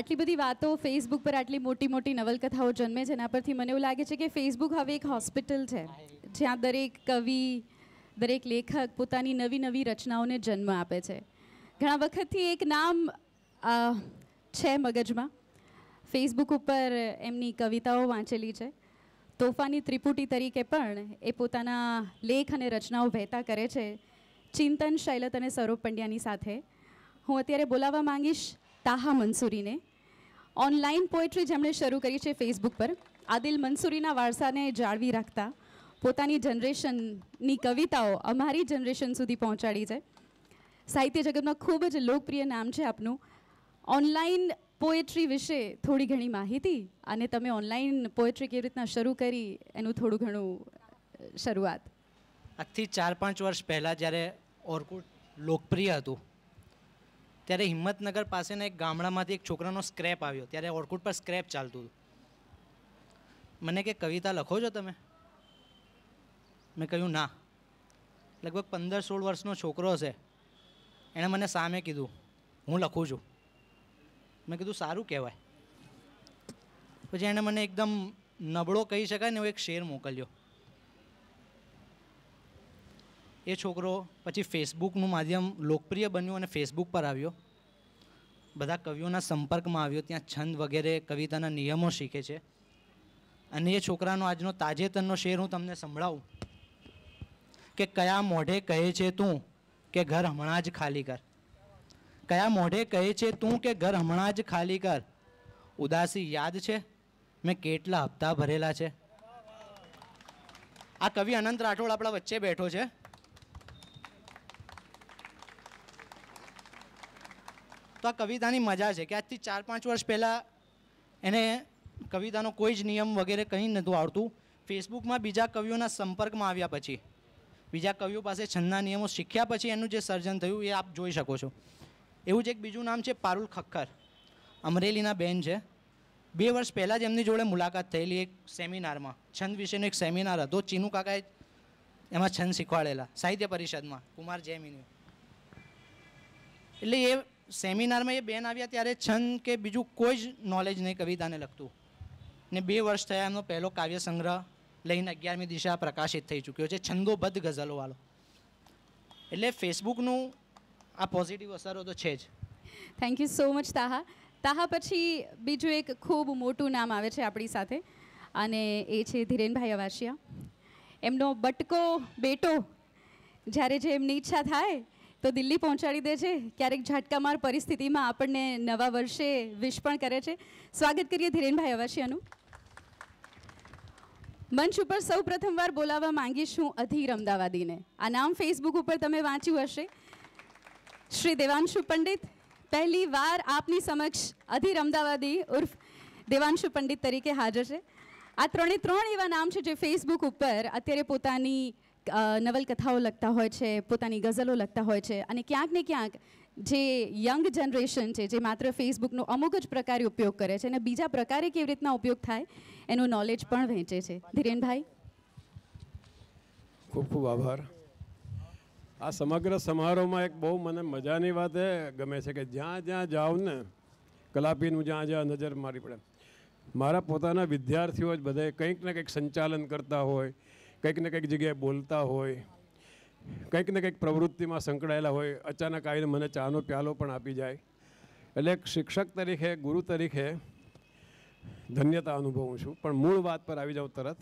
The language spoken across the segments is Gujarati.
આટલી બધી વાતો ફેસબુક પર આટલી મોટી મોટી નવલકથાઓ જન્મે છે એના પરથી મને એવું લાગે છે કે ફેસબુક હવે એક હોસ્પિટલ છે. જ્યાં દરેક કવિ, દરેક લેખક પોતાની નવી નવી રચનાઓને જન્મ આપે છે. ઘણા વખતથી એક નામ છે મગજમાં. ફેસબુક ઉપર એમની કવિતાઓ વાંચેલી છે. તોફાની ત્રિપુટી તરીકે પણ એ પોતાના લેખ અને રચનાઓ વહેતા કરે છે ચિંતન શૈલત અને સૌરભ પંડ્યાની સાથે. હું અત્યારે બોલાવવા માંગીશ તાહા મંસૂરીને. ઓનલાઈન પોએટ્રી જેમણે શરૂ કરી છે ફેસબુક પર, આદિલ મંસૂરીના વારસાને જાળવી રાખતા પોતાની જનરેશનની કવિતાઓ અમારી જનરેશન સુધી પહોંચાડી છે. સાહિત્ય જગતમાં ખૂબ જ લોકપ્રિય નામ છે આપનું. ઓનલાઈન પોએટ્રી વિશે થોડી ઘણી માહિતી અને તમે ઓનલાઈન પોએટ્રી કેવી રીતના શરૂ કરી એનું થોડું ઘણું શરૂઆત. આજથી ચાર પાંચ વર્ષ પહેલાં જ્યારે ઓર્કુટ લોકપ્રિય હતું ત્યારે હિંમતનગર પાસેના એક ગામડામાંથી એક છોકરાનો સ્ક્રેપ આવ્યો. ત્યારે ઓર્કુટ પર સ્ક્રેપ ચાલતું હતું. મને કે, કવિતા લખો છો તમે? મેં કહ્યું, ના. લગભગ પંદર સોળ વર્ષનો છોકરો છે એણે મને સામે કીધું, હું લખું છું. મેં કીધું, સારું કહેવાય. પછી એણે મને એકદમ નબળો કહી શકાય ને એવો એક શેર મોકલ્યો. એ છોકરો પછી ફેસબુકનું માધ્યમ લોકપ્રિય બન્યું અને ફેસબુક પર આવ્યો. બધા કવિઓના સંપર્કમાં આવ્યો, ત્યાં છંદ વગેરે કવિતાના નિયમો શીખે છે. અને એ છોકરાનો આજનો તાજેતરનો શેર હું તમને સંભળાવું કે કયા મોઢે કહે છે તું કે ઘર હમણાં જ ખાલી કર. કયા મોઢે કહે છે તું કે ઘર હમણાં જ ખાલી કર. ઉદાસી યાદ છે? મેં કેટલા હપ્તા ભરેલા છે? આ કવિ અનંત રાઠોડ આપણા વચ્ચે બેઠો છે. તો આ કવિતાની મજા છે કે આજથી ચાર પાંચ વર્ષ પહેલાં એને કવિતાનો કોઈ જ નિયમ વગેરે કંઈ નહોતું આવડતું. ફેસબુકમાં બીજા કવિઓના સંપર્કમાં આવ્યા પછી, બીજા કવિઓ પાસે છંદના નિયમો શીખ્યા પછી એનું જે સર્જન થયું એ આપ જોઈ શકો છો. એવું જ એક બીજું નામ છે પારુલ ખક્કર. અમરેલીના બેન છે. બે વર્ષ પહેલાં જ એમની જોડે મુલાકાત થયેલી એક સેમિનારમાં. છંદ વિશેનો એક સેમિનાર હતો. ચીનુ કાકાએ એમાં છંદ શીખવાડેલા સાહિત્ય પરિષદમાં. કુમાર જૈમિની એટલે એ સેમિનારમાં એ બેન આવ્યા ત્યારે છંદ કે બીજું કોઈ જ નોલેજ નહીં કવિતાને લગતું. ને બે વર્ષ થયા એમનો પહેલો કાવ્ય સંગ્રહ લઈને અગિયારમી દિશા પ્રકાશિત થઈ ચૂક્યો છે, છંદોબદ્ધ ગઝલોવાળો. એટલે ફેસબુકનું આ પોઝિટિવ અસરો તો છે જ. Thank you so much Taha. Taha, પછી બીજું એક ખૂબ મોટું નામ આવે છે આપણી સાથે, અને એ છે ધીરેનભાઈ અવાસિયા. એમનો બટકો બેટો, જ્યારે જે એમની ઈચ્છા થાય તો દિલ્હી પહોંચાડી દે છે. ક્યારેક ઝાટકામાર પરિસ્થિતિમાં આપણને નવા વર્ષે વિશ પણ કરે છે. સ્વાગત કરીએ ધીરેનભાઈ અવાશિયાનું મંચ ઉપર સૌ પ્રથમવાર બોલાવવા માંગીશ હું અધીર અમદાવાદીને. આ નામ ફેસબુક ઉપર તમે વાંચ્યું હશે. શ્રી દેવાંશુ પંડિત, પહેલી વાર આપની સમક્ષ અધીર અમદાવાદી ઉર્ફ દેવાંશુ પંડિત તરીકે હાજર છે. આ ત્રણે ત્રણ એવા નામ છે જે ફેસબુક ઉપર અત્યારે પોતાની નવલકથાઓ લખતા હોય છે, પોતાની ગઝલો લખતા હોય છે અને ક્યાંક ને ક્યાંક જે યંગ જનરેશન છે, જે માત્ર ફેસબુકનો અમુક જ પ્રકારે ઉપયોગ કરે છે અને બીજા પ્રકારે કેવી રીતના ઉપયોગ થાય, એનું નોલેજ પણ વહેંચે છે. ધીરેનભાઈ? ખૂબ ખૂબ આભાર. આ સમગ્ર સમારોહમાં એક બહુ મને મજાની વાત ગમે છે કે જ્યાં જ્યાં જાઓ ને, કલાપીનું જ્યાં જ્યાં નજર મારી પડે. મારા પોતાના વિદ્યાર્થીઓ જ બધે કંઈક ને કંઈક સંચાલન કરતા હોય કંઈક ને કંઈક જગ્યાએ બોલતા હોય, કંઈક ને કંઈક પ્રવૃત્તિમાં સંકળાયેલા હોય, અચાનક આવીને મને ચાનો પ્યાલો પણ આપી જાય. એટલે એક શિક્ષક તરીકે, ગુરુ તરીકે ધન્યતા અનુભવું છું. પણ મૂળ વાત પર આવી જાઉં તરત.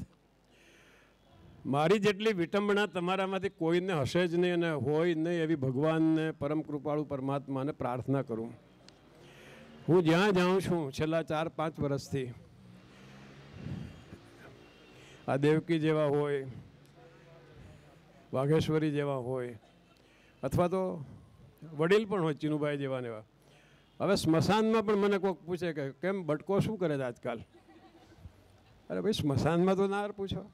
મારી જેટલી વિટંબણા તમારામાંથી કોઈને હશે જ નહીં અને હોય નહીં એવી ભગવાનને પરમ કૃપાળુ પરમાત્માને પ્રાર્થના કરું. હું જ્યાં જાઉં છું, છેલ્લા ચાર પાંચ વર્ષથી આ દેવકી જેવા હોય, વાઘેશ્વરી જેવા હોય, અથવા તો વડીલ પણ હોય, ચીનુભાઈ જેવા એવા. હવે સ્મશાનમાં પણ મને કોઈક પૂછે કે, કેમ બટકો શું કરે છે આજકાલ? અરે ભાઈ, સ્મશાનમાં તો ના પૂછો.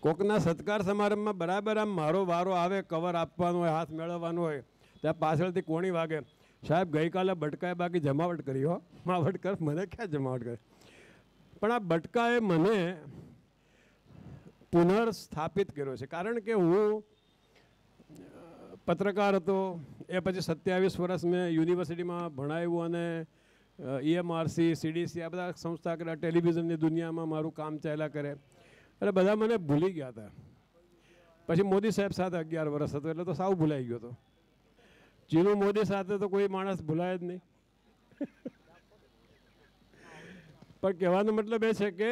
કોકના સત્કાર સમારંભમાં બરાબર આમ મારો વારો આવે, કવર આપવાનો હોય, હાથ મેળવવાનો હોય, ત્યાં પાછળથી કોણી વાગે, સાહેબ, ગઈકાલે બટકાએ બાકી જમાવટ કરી હો. માવટ કર? મને ક્યાં જમાવટ કરે? પણ આ બટકાએ મને પુનર્સ્થાપિત કર્યો છે. કારણ કે હું પત્રકાર હતો, એ પછી સત્યાવીસ વર્ષ મેં યુનિવર્સિટીમાં ભણાવ્યું અને ઈએમઆરસી સીડીસી આ બધા સંસ્થા કર્યા, ટેલિવિઝનની દુનિયામાં મારું કામ ચાલ્યા કરે. એટલે બધા મને ભૂલી ગયા હતા. પછી મોદી સાહેબ સાથે અગિયાર વર્ષ હતો, એટલે તો સાવ ભૂલાઈ ગયો હતો. ચીનુ મોદી સાથે તો કોઈ માણસ ભૂલાય જ નહીં. પણ કહેવાનો મતલબ એ છે કે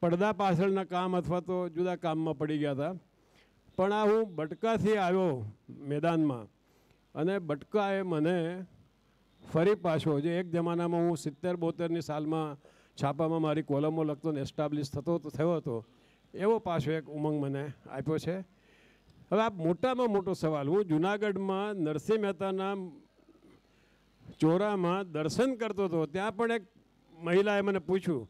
પડદા પાછળના કામ અથવા તો જુદા કામમાં પડી ગયા હતા. પણ આ હું બટકાથી આવ્યો મેદાનમાં અને બટકાએ મને ફરી પાછો, જે એક જમાનામાં હું સિત્તેર બોતેરની સાલમાં છાપામાં મારી કોલમો લખતો ને એસ્ટાબ્લિશ થતો તો થયો હતો, એવો પાછો એક ઉમંગ મને આપ્યો છે. હવે આ મોટામાં મોટો સવાલ, હું જુનાગઢમાં નરસિંહ મહેતાના ચોરામાં દર્શન કરતો હતો, ત્યાં પણ એક મહિલાએ મને પૂછ્યું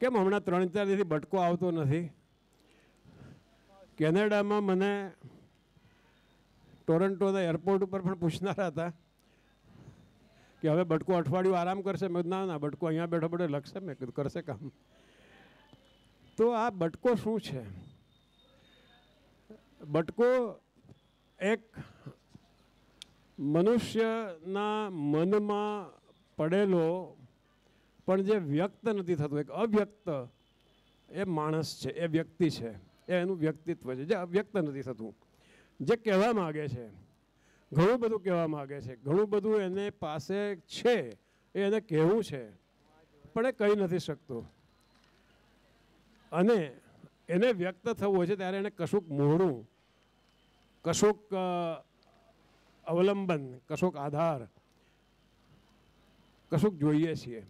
કેમ હમણાં ત્રણ ચાર દિવસથી બટકો આવતો નથી? કેનેડામાં મને ટોરન્ટોના એરપોર્ટ ઉપર પણ પૂછનારા હતા કે હવે બટકો અઠવાડિયું આરામ કરશે. મેં ના ના બટકો અહીંયા બેઠો બેઠો લખશે, મેં કીધું, કરશે કામ. તો આ બટકો શું છે? બટકો એક મનુષ્યના મનમાં પડેલો પણ જે વ્યક્ત નથી થતું, એક અવ્યક્ત એ માણસ છે, એ વ્યક્તિ છે, એ એનું વ્યક્તિત્વ છે, જે અવ્યક્ત નથી થતું. જે કહેવા માગે છે, ઘણું બધું કહેવા માગે છે, ઘણું બધું એને પાસે છે, એ એને કહેવું છે, પણ એ કહી નથી શકતો. અને એને વ્યક્ત થવું હોય છે, ત્યારે એને કશુંક મોડું કશુંક અવલંબન, કશુંક આધાર, કશુંક જોઈએ છીએ.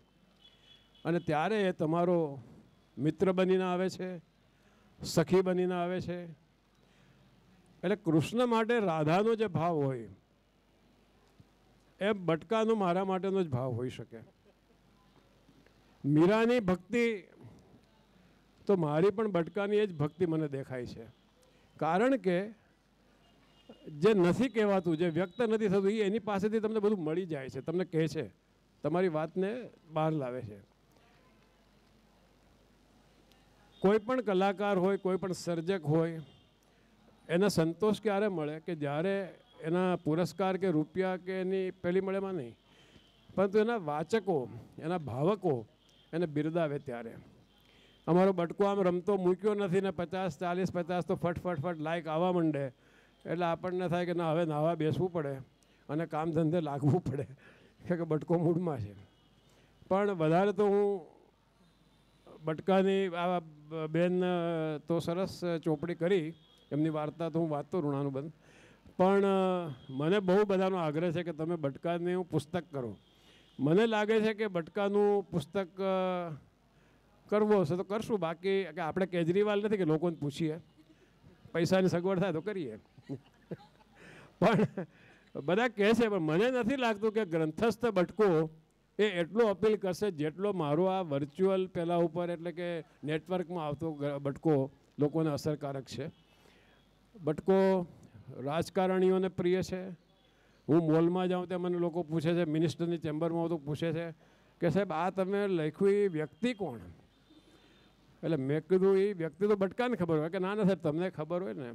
અને ત્યારે એ તમારો મિત્ર બનીને આવે છે, સખી બનીને આવે છે. એટલે કૃષ્ણ માટે રાધાનો જે ભાવ હોય, એ બટકાનો મારા માટેનો જ ભાવ હોઈ શકે. મીરાની ભક્તિ તો મારી પણ બટકાની એ જ ભક્તિ મને દેખાય છે. કારણ કે જે નથી કહેવાતું, જે વ્યક્ત નથી થતું, એ એની પાસેથી તમને બધું મળી જાય છે, તમને કહે છે. તમારી વાતને બહાર લાવે છે. કોઈ પણ કલાકાર હોય, કોઈ પણ સર્જક હોય, એને સંતોષ ક્યારે મળે કે જ્યારે એના પુરસ્કાર કે રૂપિયા કે એની પેલી મળેમાં નહીં. પરંતુ એના વાચકો, એના ભાવકો એને બિરદાવે ત્યારે. અમારો બટકો આમ રમતો મૂક્યો નથી ને પચાસ, ચાલીસ, પચાસ તો ફટ ફટ લાઈક આવવા માંડે. એટલે આપણને થાય કે ના, હવે નાવા બેસવું પડે અને કામ ધંધે લાગવું પડે. કે બટકો મૂડમાં છે. પણ વધારે તો હું બટકાની આ બેન તો સરસ ચોપડી કરી. એમની વાર્તા તો હું વાંચતો ઋણાનું બંધ પણ મને બહુ બધાનો આગ્રહ છે કે તમે બટકાનું પુસ્તક કરો. મને લાગે છે કે બટકાનું પુસ્તક કરવું હશે તો કરશું. બાકી કે આપણે કેજરીવાલ નથી કે લોકોને પૂછીએ. પૈસાની સગવડ થાય તો કરીએ. પણ, બધા કહે છે, પણ મને નથી લાગતું કે ગ્રંથસ્થ બટકો એ એટલો અપીલ કરશે જેટલો મારો આ વર્ચ્યુઅલ પહેલાં ઉપર એટલે કે નેટવર્કમાં આવતો બટકો લોકોને અસરકારક છે. બટકો રાજકારણીઓને પ્રિય છે. હું મોલમાં જાઉં ત્યાં મને લોકો પૂછે છે મિનિસ્ટરની ચેમ્બરમાં તો પૂછે છે કે સાહેબ, આ તમે લખ્યું એ વ્યક્તિ કોણ? એટલે મેં કીધું એ વ્યક્તિ તો બટકાને ખબર હોય કે ના ના સાહેબ, તમને ખબર હોય ને.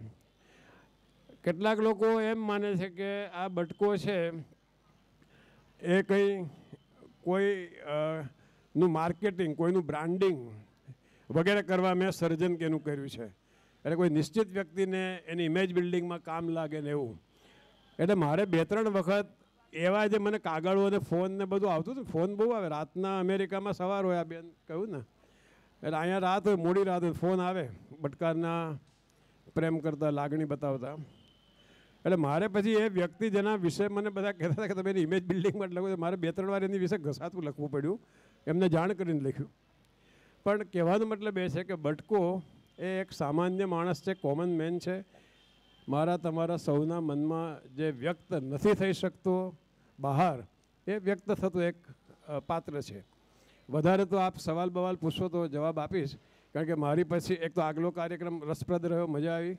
કેટલાક લોકો એમ માને છે કે આ બટકો છે એ કંઈ કોઈ નું માર્કેટિંગ, કોઈનું બ્રાન્ડિંગ વગેરે કરવા મેં સર્જન કે એનું કર્યું છે. એટલે કોઈ નિશ્ચિત વ્યક્તિને એની ઇમેજ બિલ્ડિંગમાં કામ લાગે ને એવું. એટલે મારે બે ત્રણ વખત એવા જે મને કાગળો અને ફોન ને બધું આવતું હતું, ફોન બહુ આવે. રાતના અમેરિકામાં સવાર હોય આ બેન કહ્યું ને. એટલે અહીંયા રાત હોય, મોડી રાત હોય, ફોન આવે. બટકારના પ્રેમ કરતા, લાગણી બતાવતા. એટલે મારે પછી એ વ્યક્તિ જેના વિશે મને બધા કહેતા હતા કે તમે એની ઇમેજ બિલ્ડિંગમાં લખો મારે બે ત્રણ વાર એની વિશે ઘસાતું લખવું પડ્યું. એમને જાણ કરીને લખ્યું. પણ કહેવાનો મતલબ એ છે કે બટકો એ એક સામાન્ય માણસ છે કોમન મેન છે. મારા તમારા સૌના મનમાં જે વ્યક્ત નથી થઈ શકતો બહાર, એ વ્યક્ત થતું એક પાત્ર છે. વધારે તો આપ સવાલ બવાલ પૂછો તો જવાબ આપીશ. કારણ કે મારી પછી એક તો આગલો કાર્યક્રમ રસપ્રદ રહ્યો, મજા આવી.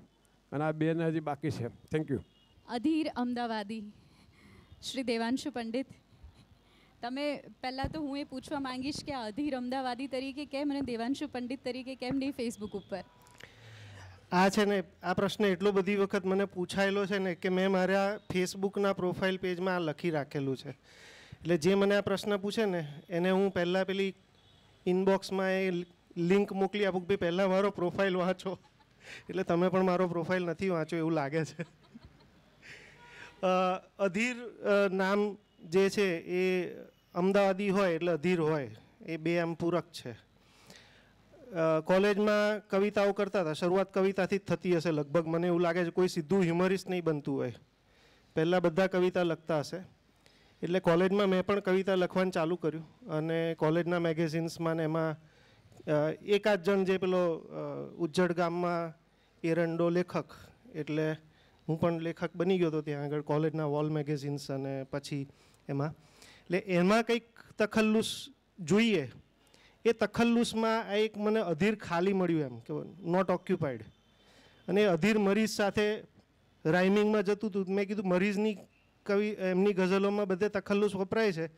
અને આ બેન હજી બાકી છે. થેન્ક યુ અધીર અમદાવાદી શ્રી દેવાંશુ પંડિત તમે પહેલાં તો હું એ પૂછવા માંગીશ કે આ અધીર અમદાવાદી તરીકે કેમ અને દેવાંશુ પંડિત તરીકે કેમ નહીં ફેસબુક ઉપર? આ છે ને આ પ્રશ્ન એટલો બધી વખત મને પૂછાયેલો છે ને કે મેં મારા ફેસબુકના પ્રોફાઇલ પેજમાં આ લખી રાખેલું છે. એટલે જે મને આ પ્રશ્ન પૂછે ને એને હું પહેલાં પેલી ઇનબોક્સમાં એ લિંક મોકલી આપું કે ભાઈ પહેલાં મારો પ્રોફાઇલ વાંચો. એટલે તમે પણ મારો પ્રોફાઇલ નથી વાંચો એવું લાગે છે. અધીર નામ જે છે એ અમદાવાદી હોય એટલે અધીર હોય, એ બે આમ પૂરક છે. કોલેજમાં કવિતાઓ કરતા હતા, શરૂઆત કવિતાથી જ થતી હશે લગભગ. મને એવું લાગે છે કોઈ સીધું હ્યુમરિસ્ટ નહીં બનતું હોય. પહેલાં બધા કવિતા લખતા હશે. એટલે કોલેજમાં મેં પણ કવિતા લખવાનું ચાલુ કર્યું અને કોલેજના મેગેઝિન્સમાં ને એમાં એકાદ જણ જે પેલો ઉજ્જડ ગામમાં એરંડો લેખક, એટલે હું પણ લેખક બની ગયો હતો ત્યાં આગળ, કોલેજના વોલ મેગેઝિન્સ અને પછી એમાં. એટલે એમાં કંઈક તખલ્લુસ જોઈએ. એ તખલ્લુસમાં આ એક મને અધીર ખાલી મળ્યું એમ, કે નોટ ઓક્યુપાઈડ અને અધીર મરીઝ સાથે રાઇમિંગમાં જતું હતું મેં કીધું મરીઝની કવિ, એમની ગઝલોમાં બધે તખલ્લુસ વપરાય છે.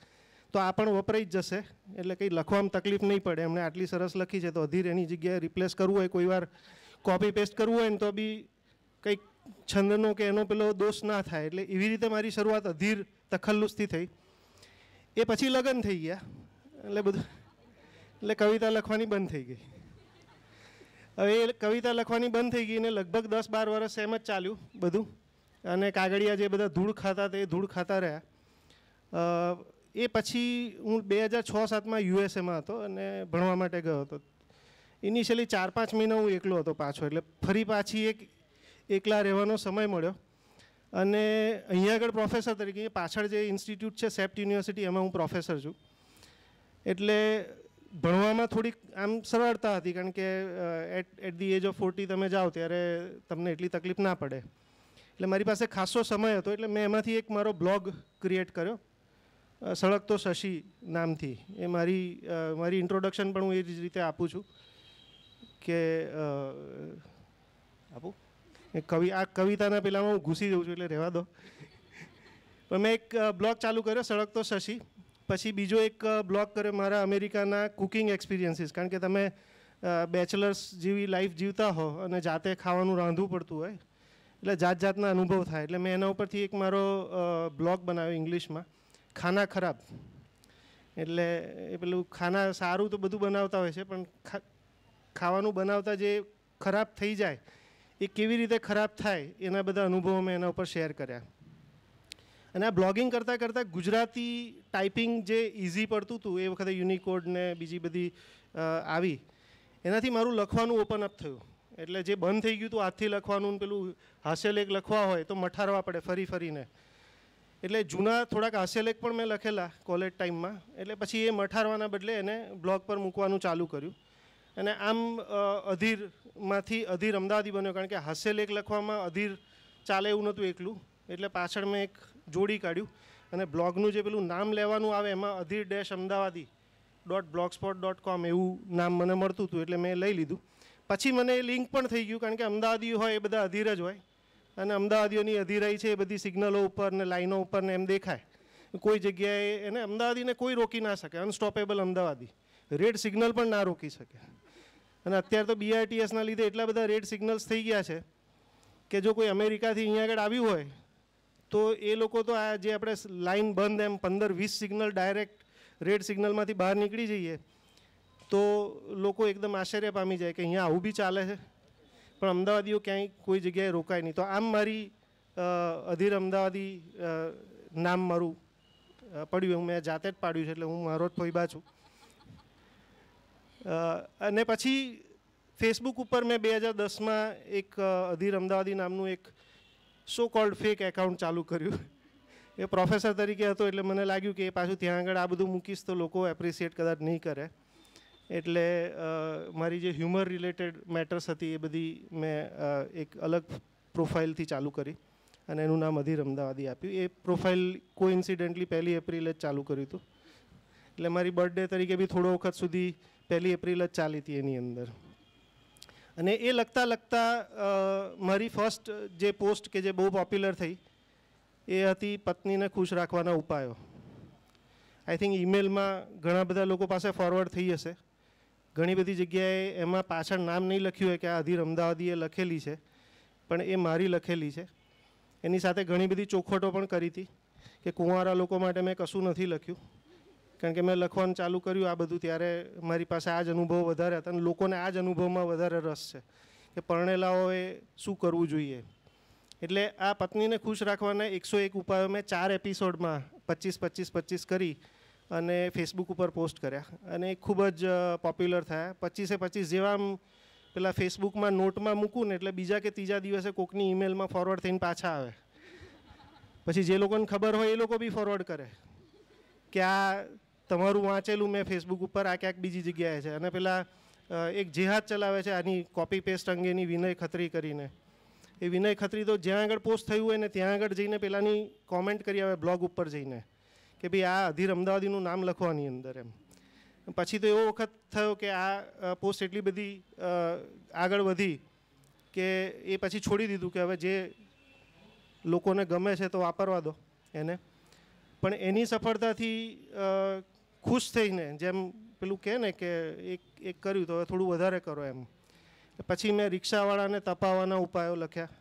તો આ પણ વપરાઈ જ જશે. એટલે કંઈ લખવામાં તકલીફ નહીં પડે. એમણે આટલી સરસ લખી છે તો અધીર એની જગ્યાએ રિપ્લેસ કરવું હોય, કોઈ વાર કોપી પેસ્ટ કરવું હોય ને તો બી કંઈક છંદનો કે એનો પેલો દોષ ના થાય. એટલે એવી રીતે મારી શરૂઆત અધીર તખલ્લુસથી થઈ. એ પછી લગ્ન થઈ ગયા. એટલે બધું, એટલે કવિતા લખવાની બંધ થઈ ગઈ. હવે એ કવિતા લખવાની બંધ થઈ ગઈ ને લગભગ દસ બાર વર્ષ એમ જ ચાલ્યું બધું. અને કાગળિયા જે બધા ધૂળ ખાતા તે ધૂળ ખાતા રહ્યા. એ પછી હું બે હજાર છ સાતમાં યુએસએમાં હતો અને ભણવા માટે ગયો હતો. ઇનિશિયલી ચાર પાંચ મહિના હું એકલો હતો પાછો, એટલે ફરી પાછી એક એકલા રહેવાનો સમય મળ્યો. અને અહીંયા આગળ પ્રોફેસર તરીકે પાછળ જે ઇન્સ્ટિટ્યૂટ છે સેપ્ટ યુનિવર્સિટી એમાં હું પ્રોફેસર છું. એટલે ભણવામાં થોડીક આમ સરળતા હતી, કારણ કે at at the age of forty તમે જાઓ ત્યારે તમને એટલી તકલીફ ના પડે. એટલે મારી પાસે ખાસો સમય હતો, એટલે મેં એમાંથી એક મારો બ્લોગ ક્રિએટ કર્યો. સળગતો શશી નામથી. એ મારી મારી ઇન્ટ્રોડક્શન પણ હું એ જ રીતે આપું છું કે આપું. કવિ, આ કવિતાના પહેલાંમાં હું ઘૂસી જઉં છું એટલે રહેવા દો. પણ મેં એક બ્લોગ ચાલુ કર્યો, સળગતો શશી. પછી બીજો એક બ્લોગ કર્યો મારા અમેરિકાના કુકિંગ એક્સપિરિયન્સીસ કારણ કે તમે બેચલર્સ જેવી લાઈફ જીવતા હો અને જાતે ખાવાનું રાંધવું પડતું હોય, એટલે જાત જાતના અનુભવ થાય. એટલે મેં એના ઉપરથી એક મારો બ્લોગ બનાવ્યો ઇંગ્લિશમાં ખાના ખરાબ. એટલે એ પેલું ખાના સારું તો બધું બનાવતા હોય છે, પણ ખાવાનું બનાવતા જે ખરાબ થઈ જાય, એ કેવી રીતે ખરાબ થાય, એના બધા અનુભવો મેં એના ઉપર શેર કર્યા. અને આ બ્લોગિંગ કરતાં કરતાં ગુજરાતી ટાઈપિંગ જે ઇઝી પડતું હતું, એ વખતે યુનિકોડ ને બીજી બધી આવી, એનાથી મારું લખવાનું ઓપન અપ થયું. એટલે જે બંધ થઈ ગયું હતું હાથથી લખવાનું પેલું હાસ્યલેખ લખવા હોય તો મઠારવા પડે ફરી ફરીને. એટલે જૂના થોડાક હાસ્યલેખ પણ મેં લખેલા કોલેજ ટાઈમમાં. એટલે પછી એ મઠારવાના બદલે એને બ્લોગ પર મૂકવાનું ચાલુ કર્યું. અને આમ અધીરમાંથી અધીર અમદાવાદી બન્યો કારણ કે હાસ્યલેખ લખવામાં અધીર ચાલે એવું નહોતું એકલું. એટલે પાછળ મેં એક જોડી કાઢ્યું અને બ્લોગનું જે પેલું નામ લેવાનું આવે એમાં Adhir dash Amdavadi dot blogspot dot com એવું નામ મને મળતું હતું એટલે મેં લઈ લીધું. પછી મને એ લિંક પણ થઈ ગયું કારણ કે અમદાવાદી હોય એ બધા અધીર જ હોય. અને અમદાવાદીઓની અધીરાઈ છે એ બધી સિગ્નલો ઉપર ને લાઈનો ઉપર ને એમ દેખાય. કોઈ જગ્યાએ એને અમદાવાદીને કોઈ રોકી ના શકે. અનસ્ટોપેબલ અમદાવાદી. રેડ સિગ્નલ પણ ના રોકી શકે. અને અત્યારે તો બીઆરટીએસના લીધે એટલા બધા રેડ સિગ્નલ્સ થઈ ગયા છે કે જો કોઈ અમેરિકાથી અહીંયા આગળ આવ્યું હોય, તો એ લોકો તો આ જે આપણે લાઈન બંધ એમ પંદર વીસ સિગ્નલ ડાયરેક્ટ રેડ સિગ્નલમાંથી બહાર નીકળી જઈએ, તો લોકો એકદમ આશ્ચર્ય પામી જાય કે અહીંયા આવું બી ચાલે છે. પણ અમદાવાદીઓ ક્યાંય કોઈ જગ્યાએ રોકાય નહીં. તો આમ મારી અધીર અમદાવાદી નામ મારું પડ્યું હું મેં જાતે જ પાડ્યું છે એટલે હું મારો જ ફોઈબા છું. અને પછી ફેસબુક ઉપર મેં બે હજાર દસમાં એક અધીર અમદાવાદી નામનું એક સો કોલ્ડ ફેક એકાઉન્ટ ચાલુ કર્યું. એ પ્રોફેસર તરીકે હતો એટલે મને લાગ્યું કે એ પાછું ત્યાં આગળ આ બધું મૂકીશ તો લોકો એપ્રિસિએટ કદાચ નહીં કરે. એટલે મારી જે હ્યુમર રિલેટેડ મેટર્સ હતી એ બધી મેં એક અલગ પ્રોફાઇલથી ચાલુ કરી અને એનું નામ અધીર અમદાવાદી આપ્યું. એ પ્રોફાઇલ કોઇન્સિડન્ટલી પહેલી એપ્રિલે જ ચાલુ કર્યું હતું. એટલે મારી બર્થડે તરીકે બી થોડો વખત સુધી પહેલી એપ્રિલ જ ચાલી હતી એની અંદર. અને એ લખતા લખતા મારી ફર્સ્ટ જે પોસ્ટ કે જે બહુ પોપ્યુલર થઈ, એ હતી પત્નીને ખુશ રાખવાના ઉપાયો. આઈ થિંક ઈમેલમાં ઘણા બધા લોકો પાસે ફોરવર્ડ થઈ હશે. ઘણી બધી જગ્યાએ એમાં પાછળ નામ નહીં લખ્યું હોય કે આ અધીર અમદાવાદીએ લખેલી છે, પણ એ મારી લખેલી છે. એની સાથે ઘણી બધી ચોખવટો પણ કરી હતી કે કુંવારા લોકો માટે મેં કશું નથી લખ્યું. કારણ કે મેં લખવાનું ચાલુ કર્યું આ બધું ત્યારે મારી પાસે આ જ અનુભવ વધારે હતા અને લોકોને આ જ અનુભવમાં વધારે રસ છે કે પરણેલાઓએ શું કરવું જોઈએ. એટલે આ પત્નીને ખુશ રાખવાના એકસો એક ઉપાયો મેં ચાર એપિસોડમાં પચીસ પચીસ પચીસ કરી અને ફેસબુક ઉપર પોસ્ટ કર્યા. અને ખૂબ જ પોપ્યુલર થયા. પચીસે પચીસ જેવા પેલા ફેસબુકમાં નોટમાં મૂકું ને એટલે બીજા કે ત્રીજા દિવસે કોકની ઈમેલમાં ફોરવર્ડ થઈને પાછા આવે. પછી જે લોકોને ખબર હોય એ લોકો બી ફોરવર્ડ કરે. કે આ તમારું વાંચેલું મેં ફેસબુક ઉપર, આ ક્યાંક બીજી જગ્યાએ છે. અને પેલા એક જેહાદ ચલાવે છે આની કોપી પેસ્ટ અંગેની વિનય ખત્રી કરીને. એ વિનય ખત્રી તો જ્યાં આગળ પોસ્ટ થયું હોય ને ત્યાં આગળ જઈને પેલાની કોમેન્ટ કરી આવે બ્લોગ ઉપર જઈને. કે ભાઈ આ અધીર અમદાવાદીનું નામ લખવાની અંદર એમ. પછી તો એવો વખત થયો કે આ પોસ્ટ એટલી બધી આગળ વધી કે એ પછી છોડી દીધું કે હવે જે લોકોને ગમે છે તો વાપરવા દો એને. પણ એની સફળતાથી ખુશ થઈને જેમ પેલું કહે ને કે એક એક કર્યું તો હવે થોડું વધારે કરો એમ. પછી મેં રિક્ષાવાળાને તપાવવાના ઉપાયો લખ્યા.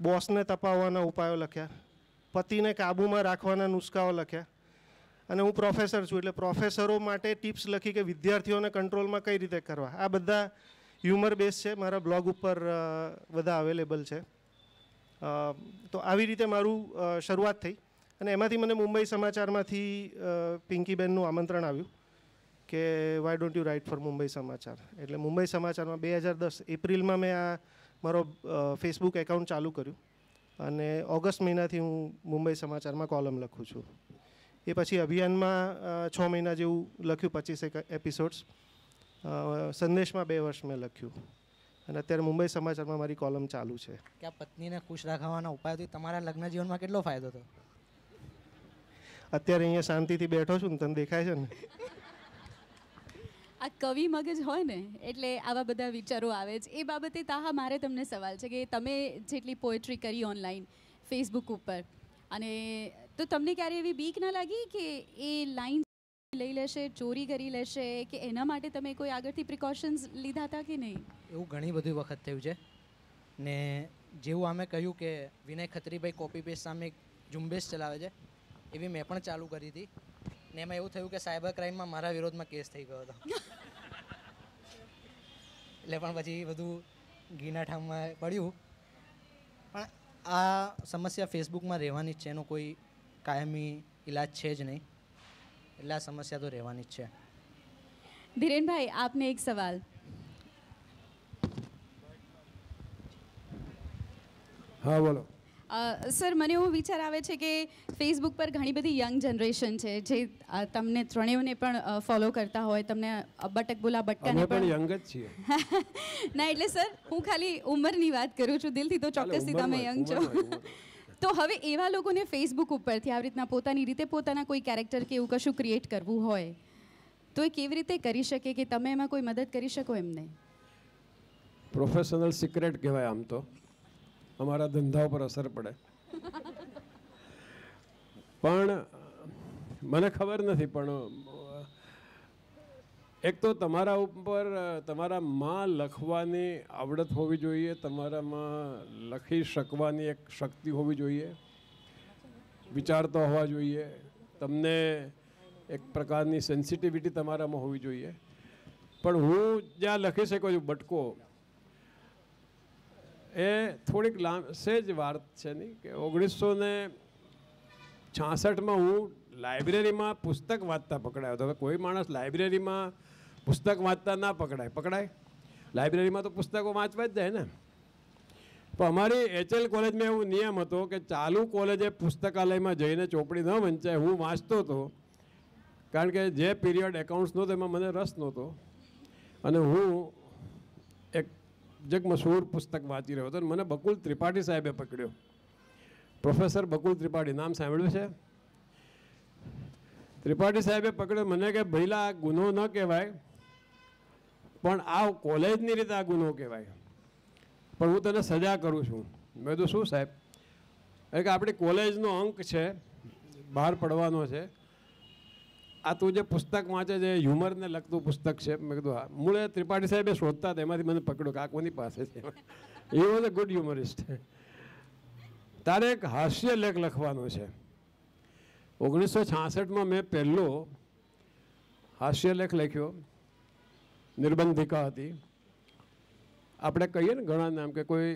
બોસને તપાવવાના ઉપાયો લખ્યા. પતિને કાબૂમાં રાખવાના નુસ્ખાઓ લખ્યા. અને હું પ્રોફેસર છું, એટલે પ્રોફેસરો માટે ટિપ્સ લખી કે વિદ્યાર્થીઓને કંટ્રોલમાં કઈ રીતે કરવા. આ બધા હ્યુમર બેઝ છે, મારા બ્લોગ ઉપર બધા અવેલેબલ છે. તો આવી રીતે મારું શરૂઆત થઈ. અને એમાંથી મને મુંબઈ સમાચારમાંથી પિંકીબેનનું આમંત્રણ આવ્યું કે why don't you write for Mumbai Samachar? એટલે મુંબઈ સમાચારમાં બે હજાર દસ એપ્રિલમાં મેં આ મારો ફેસબુક એકાઉન્ટ ચાલુ કર્યું. અને ઓગસ્ટ મહિનાથી હું મુંબઈ સમાચારમાં કોલમ લખું છું. એ પછી અભિયાનમાં છ મહિના જેવું લખ્યું પચીસ એપિસોડ્સ સંદેશમાં બે વર્ષ મેં લખ્યું. અને અત્યારે મુંબઈ સમાચારમાં મારી કોલમ ચાલુ છે. કે આ પત્નીને ખુશ રાખવાના ઉપાયથી તમારા લગ્ન જીવનમાં કેટલો ફાયદો થયો? અત્યારે અહીંયા શાંતિથી બેઠો છું ને તને દેખાય છે ને? આ કવિ મગજ હોય ને, એટલે આવા બધા વિચારો આવે છે એ બાબતે તાહા મારે તમને સવાલ છે કે તમે જેટલી પોએટ્રી કરી ઓનલાઈન ફેસબુક ઉપર, અને તો તમને ક્યારે એવી બીક ના લાગી કે એ લાઈન લઈ લેશે, ચોરી કરી લેશે, કે એના માટે તમે કોઈ આગળથી પ્રિકોશન્સ લીધા હતા કે નહીં? એવું ઘણી બધી વખત થયું છે. ને જેવું અમે કહ્યું કે વિનય ખત્રીભાઈ કોપી પેસ્ટ સામે ઝુંબેશ ચલાવે છે, એવી મેં પણ ચાલુ કરી હતી. ને એમાં એવું થયું કે સાયબર ક્રાઇમમાં મારા વિરોધમાં કેસ થઈ ગયો હતો. એટલે પણ પછી બધું ઘીના ઠામમાં પડ્યું. પણ આ સમસ્યા ફેસબુકમાં રહેવાની જ છે એનો કોઈ કાયમી ઈલાજ છે જ નહીં. એટલે આ સમસ્યા તો રહેવાની જ છે. ધીરેનભાઈ આપને એક સવાલ. હા બોલો. સર મને એવો વિચાર આવે છે કે ફેસબુક પર ઘણી બધી યંગ જનરેશન છે જે તમને ત્રણેયને પણ ફોલો કરતા હોય તમને બટક બોલા બટકાને પણ યંગ જ છીએ. ના એટલે સર હું ખાલી ઉંમરની વાત કરું છું દિલથી તો ચોક્કસથી તમે યંગ છો. તો હવે એવા લોકોને ફેસબુક ઉપરથી આવી રીતના પોતાની રીતે પોતાના કોઈ કેરેક્ટર કે એવું કશું ક્રિએટ કરવું હોય તો એ કેવી રીતે કરી શકે કે તમે એમાં કોઈ મદદ કરી શકો એમને? પ્રોફેશનલ સિક્રેટ કહેવાય આમ તો. અમારા ધંધા ઉપર અસર પડે. પણ મને ખબર નથી, પણ એક તો તમારા ઉપર તમારામાં લખવાની આવડત હોવી જોઈએ તમારામાં લખી શકવાની એક શક્તિ હોવી જોઈએ, વિચારતા હોવા જોઈએ, તમને એક પ્રકારની સેન્સિટિવિટી તમારામાં હોવી જોઈએ. પણ હું જ્યાં લખી શકું છું, બટકો એ થોડીક લાંબ સેજ વાત છે નહીં કે ઓગણીસો ને છાસઠમાં હું લાઇબ્રેરીમાં પુસ્તક વાંચતા પકડાયો હતો. હવે કોઈ માણસ લાઇબ્રેરીમાં પુસ્તક વાંચતા ના પકડાય. પકડાય? લાઇબ્રેરીમાં તો પુસ્તકો વાંચવા જ જાય ને. પણ અમારી એચએલ કોલેજમાં એવો નિયમ હતો કે ચાલુ કોલેજે પુસ્તકાલયમાં જઈને ચોપડી ન વંચાય. હું વાંચતો હતો. કારણ કે જે પીરિયડ એકાઉન્ટ્સનો તેમાં મને રસ નહોતો. અને હું એક જગમશહૂર પુસ્તક વાંચી રહ્યો હતો મને બકુલ ત્રિપાઠી સાહેબે પકડ્યો. પ્રોફેસર બકુલ ત્રિપાઠી, નામ સાંભળ્યું છે? ત્રિપાઠી સાહેબે પકડ્યો, મને કે ભઈલા, આ ગુનો ન કહેવાય, પણ આ કોલેજની રીતે આ ગુનો કહેવાય. પણ હું તને સજા કરું છું. મેં તો શું સાહેબ? કે, આપણી કોલેજનો અંક છે, બહાર પડવાનો છે. આ તું જે પુસ્તક વાંચે છે હ્યુમરને લગતું પુસ્તક છે. મેં કીધું, હા. મૂળે ત્રિપાઠી સાહેબે શોધતા એમાંથી મને પકડ્યો કે આ કોની પાસે છે. એ વોઝ અ ગુડ હ્યુમરિસ્ટ તારે એક હાસ્ય લેખ લખવાનો છે. ઓગણીસો છાસઠમાં મેં પહેલો હાસ્ય લેખ લખ્યો. નિર્બંધિકા હતી. આપણે કહીએ ને ઘણા નામ કે કોઈ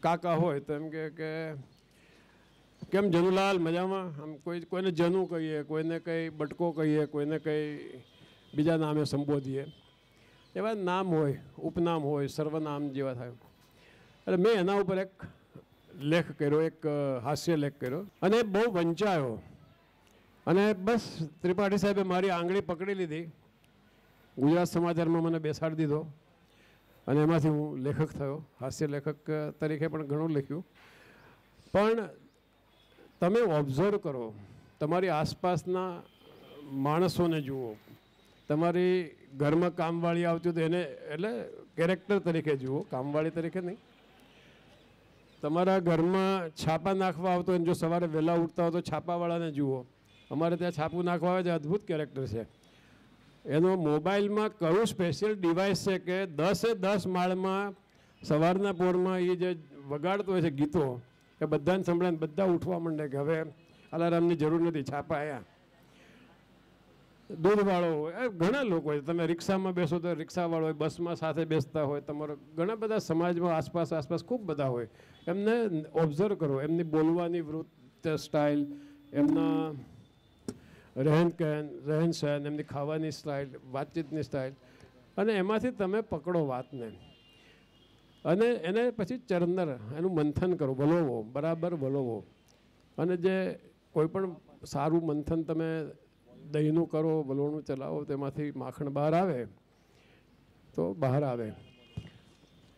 કાકા હોય તો એમ કે કેમ જનુલાલ મજામાં? આમ કોઈ કોઈને જનુ કહીએ, કોઈને કંઈ બટકો કહીએ, કોઈને કંઈ બીજા નામે સંબોધીએ. એવા નામ હોય, ઉપનામ હોય, સર્વનામ જેવા થાય. એટલે મેં એના ઉપર એક લેખ કર્યો, એક હાસ્ય લેખ કર્યો. અને બહુ વંચાયો. અને બસ ત્રિપાઠી સાહેબે મારી આંગળી પકડી લીધી. ગુજરાત સમાચારમાં મને બેસાડી દીધો. અને એમાંથી હું લેખક થયો. હાસ્ય લેખક તરીકે પણ ઘણું લખ્યું. પણ તમે ઓબ્ઝર્વ કરો, તમારી આસપાસના માણસોને જુઓ. તમારી ઘરમાં કામવાળી આવતી તો એને, એટલે કેરેક્ટર તરીકે જુઓ, કામવાળી તરીકે નહીં. તમારા ઘરમાં છાપા નાખવા આવતો હોય જો સવારે વહેલા ઉઠતા હોય તો છાપાવાળાને જુઓ. અમારે ત્યાં છાપું નાખવા આવે છે, અદ્ભુત કેરેક્ટર છે. એનો મોબાઈલમાં કયું સ્પેશિયલ ડિવાઇસ છે કે દસે દસ માળમાં સવારના પોરમાં એ જે વગાડતો હોય છે ગીતો એ બધાને સંભળાય બધા ઉઠવા માંડે કે હવે અલારામની જરૂર નથી છાપાયા દૂધવાળો હોય ઘણા લોકો હોય, તમે રિક્ષામાં બેસો તો રિક્ષાવાળો હોય, બસમાં સાથે બેસતા હોય, તમારો ઘણા બધા સમાજમાં આસપાસ આસપાસ ખૂબ બધા હોય. એમને ઓબ્ઝર્વ કરો, એમની બોલવાની વૃત્ત સ્ટાઇલ એમના રહેન કહેન, રહેન સહેન, એમની ખાવાની સ્ટાઇલ વાતચીતની સ્ટાઇલ અને એમાંથી તમે પકડો વાતને. અને એને પછી ચરંદર એનું મંથન કરો, વલોવો, બરાબર વલોવો. અને જે કોઈ પણ સારું મંથન તમે દહીંનું કરો, વલોણું ચલાવો, તેમાંથી માખણ બહાર આવે, તો બહાર આવે.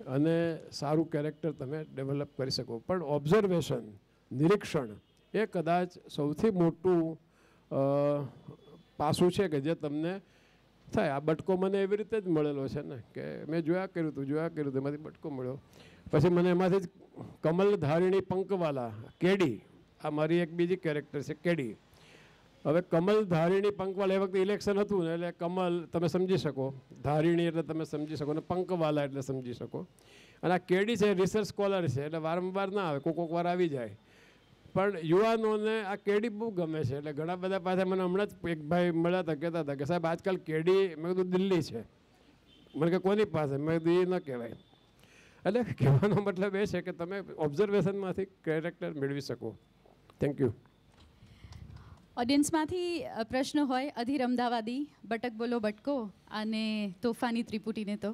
અને સારું કેરેક્ટર તમે ડેવલપ કરી શકો. પણ ઓબ્ઝર્વેશન, નિરીક્ષણ એ કદાચ સૌથી મોટું પાસું છે કે જે તમને થાય. આ બટકો મને એવી રીતે જ મળેલો છે ને, કે મેં જોયા કર્યું હતું જોયા કર્યું હતું એમાંથી બટકો મળ્યો. પછી મને એમાંથી જ કમલ ધારિણી પંકવાલા, કેડી, આ મારી એક બીજી કેરેક્ટર છે, કેડી. હવે કમલ ધારિણી પંકવાલા એ વખતે ઇલેક્શન હતું ને, એટલે કમલ, તમે સમજી શકો. ધારિણી એટલે તમે સમજી શકો ને, પંકવાલા એટલે સમજી શકો. અને આ કેડી છે રિસર્ચ સ્કોલર છે, એટલે વારંવાર ના આવે, કોક કોક વાર આવી જાય. પણ યુવાનોને આ કેડી બહુ ગમે છે. એટલે ઘણા બધા પાસે મને હમણાં જ એક ભાઈ મળ્યા હતા, કહેતા હતા કે સાહેબ, આજકાલ કેડી, મેં કીધું દિલ્હી છે. મને કે કોની પાસે? મેં કીધું એ ન કહેવાય. એટલે કહેવાનો મતલબ એ છે કે તમે ઓબ્ઝર્વેશનમાંથી કેરેક્ટર મેળવી શકો. થેન્ક યુ ઓડિયન્સમાંથી પ્રશ્ન હોય, અધીર અમદાવાદી, બટક બોલો, બટકો, અને તોફાની ત્રિપુટીને તો.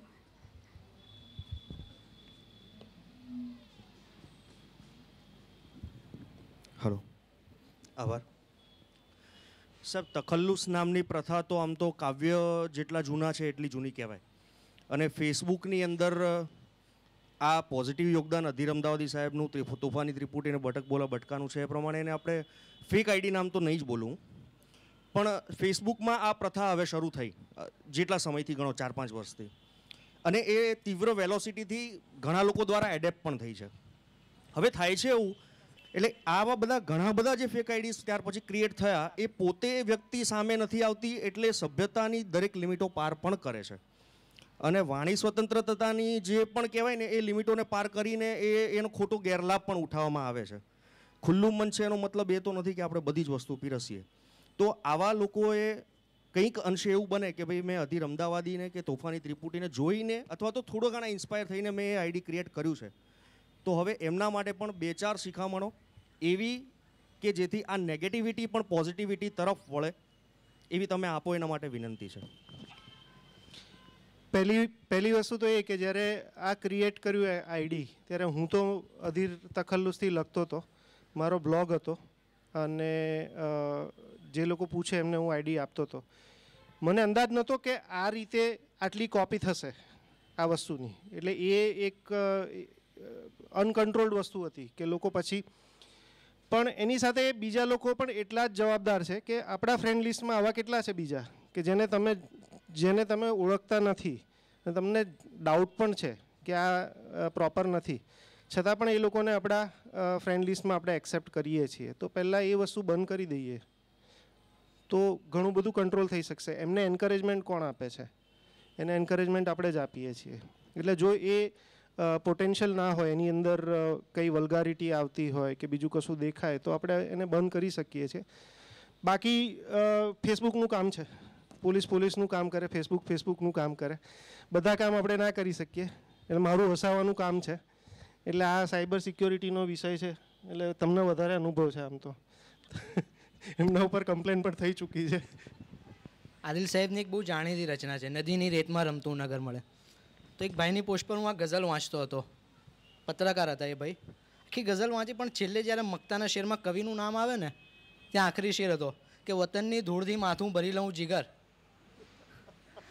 હલો. આભાર. સાહેબ, તખલ્લુસ નામની પ્રથા તો આમ તો કાવ્ય જેટલા જૂના છે એટલી જૂની કહેવાય. અને ફેસબુકની અંદર, આ પોઝિટિવ યોગદાન અધીર અમદાવાદી સાહેબનું તોફાની ત્રિપુટી અને બટક બોલા બટકાનું છે એ પ્રમાણે એને આપણે ફેક આઈડી નામ તો નહીં જ બોલું. પણ ફેસબુકમાં આ પ્રથા હવે શરૂ થઈ, જેટલા સમયથી ગણો ચાર પાંચ વર્ષથી. અને એ તીવ્ર વેલોસિટીથી ઘણા લોકો દ્વારા એડેપ્ટ પણ થઈ છે. હવે થાય છે એવું એટલે આવા બધા ઘણા બધા જે ફેક આઈડીઝ ત્યાર પછી ક્રિએટ થયા, એ પોતે વ્યક્તિ સામે નથી આવતી એટલે સભ્યતાની દરેક લિમિટો પાર પણ કરે છે. અને વાણી સ્વતંત્રતાની જે પણ કહેવાય ને, એ લિમિટોને પાર કરીને એ, એનો ખોટો ગેરલાભ પણ ઉઠાવવામાં આવે છે. ખુલ્લું મન છે એનો મતલબ એ તો નથી કે આપણે બધી જ વસ્તુ પીરસીએ. તો આવા લોકોએ કંઈક અંશે એવું બને કે ભાઈ મેં અધીર અમદાવાદીને કે તોફાની ત્રિપુટીને જોઈને અથવા તો થોડો ઘણા ઇન્સ્પાયર થઈને મેં એ આઈડી ક્રિએટ કર્યું છે. તો હવે એમના માટે પણ બે ચાર શિખામણો એવી કે જેથી આ નેગેટિવિટી પણ પોઝિટિવિટી તરફ વળે, એવી તમે આપો એના માટે વિનંતી છે. પહેલી પહેલી વસ્તુ તો એ કે જ્યારે આ ક્રિએટ કર્યું આઈડી ત્યારે હું તો અધીર તખલ્લુસથી લખતો હતો, મારો બ્લોગ હતો અને જે લોકો પૂછે એમને હું આઈડી આપતો હતો. મને અંદાજ નહોતો કે આ રીતે આટલી કોપી થશે આ વસ્તુની. એટલે એ એક અનકન્ટ્રોલ્ડ વસ્તુ હતી કે લોકો પછી પણ એની સાથે બીજા લોકો પણ એટલા જ જવાબદાર છે કે આપણા ફ્રેન્ડ લિસ્ટમાં આવા કેટલા છે બીજા? કે જેને તમે જેને તમે ઓળખતા નથી. અને તમને ડાઉટ પણ છે કે આ પ્રોપર નથી. છતાં પણ એ લોકોને આપણા ફ્રેન્ડ લિસ્ટમાં આપણે એક્સેપ્ટ કરીએ છીએ. તો પહેલાં એ વસ્તુ બંધ કરી દઈએ. તો ઘણું બધું કંટ્રોલ થઈ શકશે. એમને એન્કરેજમેન્ટ કોણ આપે છે? એને એન્કરેજમેન્ટ આપણે જ આપીએ છીએ. એટલે જો એ પોટેન્શિયલ ના હોય, એની અંદર કંઈ વલ્ગારિટી આવતી હોય કે બીજું કશું દેખાય, તો આપણે એને બંધ કરી શકીએ છીએ. બાકી ફેસબુકનું કામ છે. પોલીસ પોલીસનું કામ કરે ફેસબુક ફેસબુકનું કામ કરે. બધા કામ આપણે ના કરી શકીએ. એટલે મારું હસાવાનું કામ છે. એટલે આ સાયબર સિક્યોરિટીનો વિષય છે. એટલે તમને વધારે અનુભવ છે આમ તો. એમના ઉપર કમ્પ્લેન પણ થઈ ચૂકી છે. આદિલ સાહેબની એક બહુ જાણીતી રચના છે. નદીની રેતમાં રમતું નગર મળે. તો એક ભાઈની પોસ્ટ પર હું આ ગઝલ વાંચતો હતો. પત્રકાર હતા એ ભાઈ. આખી ગઝલ વાંચી, પણ છેલ્લે જ્યારે મક્તાના શેરમાં કવિનું નામ આવે ને, ત્યાં આખરી શેર હતો કે, વતનની ધૂળથી માથું ભરી લઉં જીગર.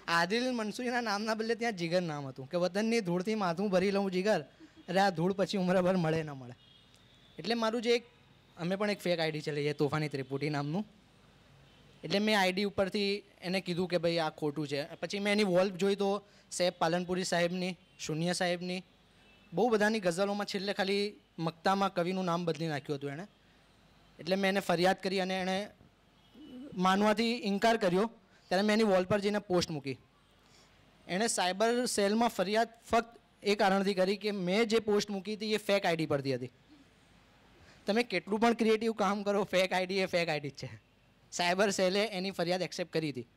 આદિલ મનસુરીના નામના બદલે ત્યાં જીગર નામ હતું કે, વતનની ધૂળથી માથું ભરી લઉં જીગર અરે આ ધૂળ પછી ઉમરાભર મળે ન મળે. એટલે મારું જે એક, અમે પણ એક ફેક આઈડી ચલાવીએ તોફાની ત્રિપુટી નામનું. એટલે મેં આઈડી ઉપરથી એને કીધું કે, ભાઈ, આ ખોટું છે. પછી મેં એની વોલ્પ જોઈ તો સાહેબ, પાલનપુરી સાહેબની શૂન્ય સાહેબની, બહુ બધાની ગઝલોમાં છેલ્લે ખાલી મક્તામાં કવિનું નામ બદલી નાખ્યું હતું એણે. એટલે મેં એને ફરિયાદ કરી અને એણે માનવાથી ઇનકાર કર્યો, ત્યારે મેં એની વોલ પર જઈને પોસ્ટ મૂકી. એણે સાયબર સેલમાં ફરિયાદ ફક્ત એ કારણથી કરી કે મેં જે પોસ્ટ મૂકી હતી એ ફેક આઈડી પરથી હતી. તમે કેટલું પણ ક્રિએટિવ કામ કરો ફેક આઈડી એ ફેક આઈડી જ છે. સાયબર સેલે એની ફરિયાદ એક્સેપ્ટ કરી હતી.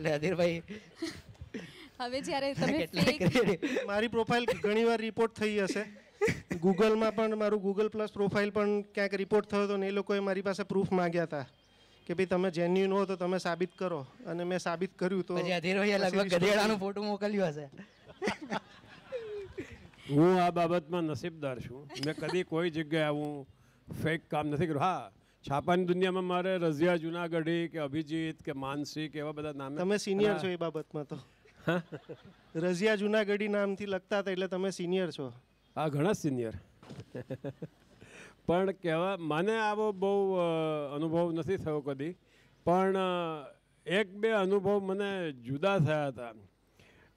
એટલે અધીરભાઈ હવે જ્યારે તમે મારી પ્રોફાઇલ ઘણીવાર રિપોર્ટ થઈ હશે. ગૂગલમાં પણ મારું ગૂગલ પ્લસ પ્રોફાઇલ પણ ક્યાંક રિપોર્ટ થયો હતો ને એ લોકોએ મારી પાસે પ્રૂફ માંગ્યા હતા કે ભાઈ તમે જેન્યુન હો તો તમે સાબિત કરો. અને મેં સાબિત કર્યું તો લગભગ ગધેડાનો ફોટો મોકલ્યો હશે. હું આ બાબતમાં નસીબદાર છું. મેં કદી કોઈ જગ્યાએ આવું ફેક કામ નથી કર્યું. હા છાપાની દુનિયામાં મારે રઝિયા જુનાગઢી કે અભિજીત કે માનસી કે એવા બધા નામ તમે સિનિયર છો એ બાબતમાં તો. રઝિયા જુનાગઢી નામથી લખતા હતા એટલે તમે સિનિયર છો. આ ઘણા સિનિયર પણ કહેવા મને આવો બહુ અનુભવ નથી થયો કદી. પણ એક બે અનુભવ મને જુદા થયા હતા.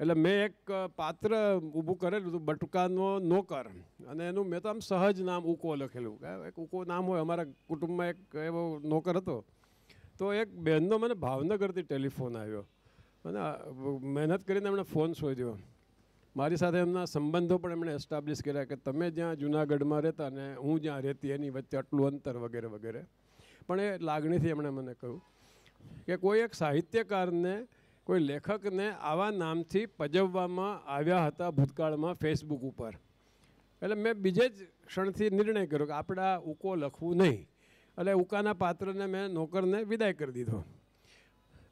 એટલે મેં એક પાત્ર ઊભું કરેલું હતું, બટુકાનો નોકર અને એનું મેં તો આમ સહજ નામ ઉકો લખેલું. એક ઉકો નામ હોય, અમારા કુટુંબમાં એક એવો નોકર હતો. તો એક બહેનનો મને ભાવનગરથી ટેલિફોન આવ્યો. અને મહેનત કરીને એમણે ફોન શોધ્યો. મારી સાથે એમના સંબંધો પણ એમણે એસ્ટાબ્લિશ કર્યા કે તમે જ્યાં જુનાગઢમાં રહેતા અને હું જ્યાં રહેતી, એની વચ્ચે આટલું અંતર વગેરે વગેરે. પણ એ લાગણીથી એમણે મને કહ્યું કે કોઈ એક સાહિત્યકારને કોઈ લેખકને આવા નામથી પજવવામાં આવ્યા હતા ભૂતકાળમાં ફેસબુક ઉપર. એટલે મેં બીજે જ ક્ષણથી નિર્ણય કર્યો કે આપણા ઉકો લખવું નહીં. એટલે ઉકાના પાત્રને મેં નોકરને વિદાય કરી દીધો.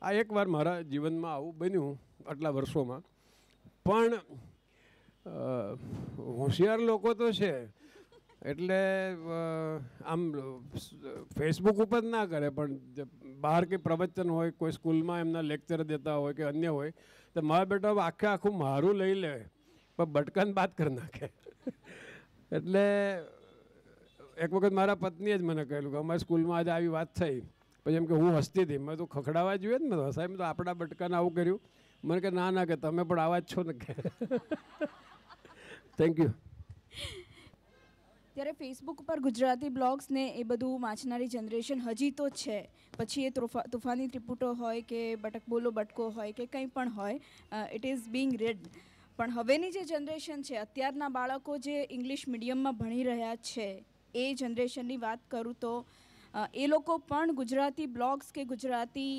આ એકવાર મારા જીવનમાં આવું બન્યું આટલા વર્ષોમાં. પણ હોશિયાર લોકો તો છે. એટલે આમ ફેસબુક ઉપર ના કરે, પણ બહાર કંઈ પ્રવચન હોય, કોઈ સ્કૂલમાં એમના લેક્ચર દેતા હોય કે અન્ય હોય, તો મારા બેટા આખે આખું મારું લઈ લે, પણ બટકન બાદ કરી નાખે. એટલે એક વખત મારા પત્નીએ જ મને કહેલું કે અમારી સ્કૂલમાં આજે આવી વાત થઈ. પછી એમ કે હું હસતી હતી. મેં તો ખખડાવા જોઈએ ને, મેં હસાય તો આપણા બટકાને આવું કર્યું. મને કે, ના ના, કે તમે પણ આવા જ છો ને. કે થેન્ક યુ ત્યારે ફેસબુક પર ગુજરાતી બ્લોગ્સને એ બધું વાંચનારી જનરેશન હજી તો છે. પછી એ તોફા, તોફાની ત્રિપુટો હોય કે બટક બોલો બટકો હોય કે કંઈ પણ હોય ઇટ ઇઝ બિંગ રેડ પણ હવેની જે જનરેશન છે, અત્યારના બાળકો જે ઇંગ્લિશ મીડિયમમાં ભણી રહ્યા છે, એ જનરેશનની વાત કરું તો એ લોકો પણ ગુજરાતી બ્લોગ્સ કે ગુજરાતી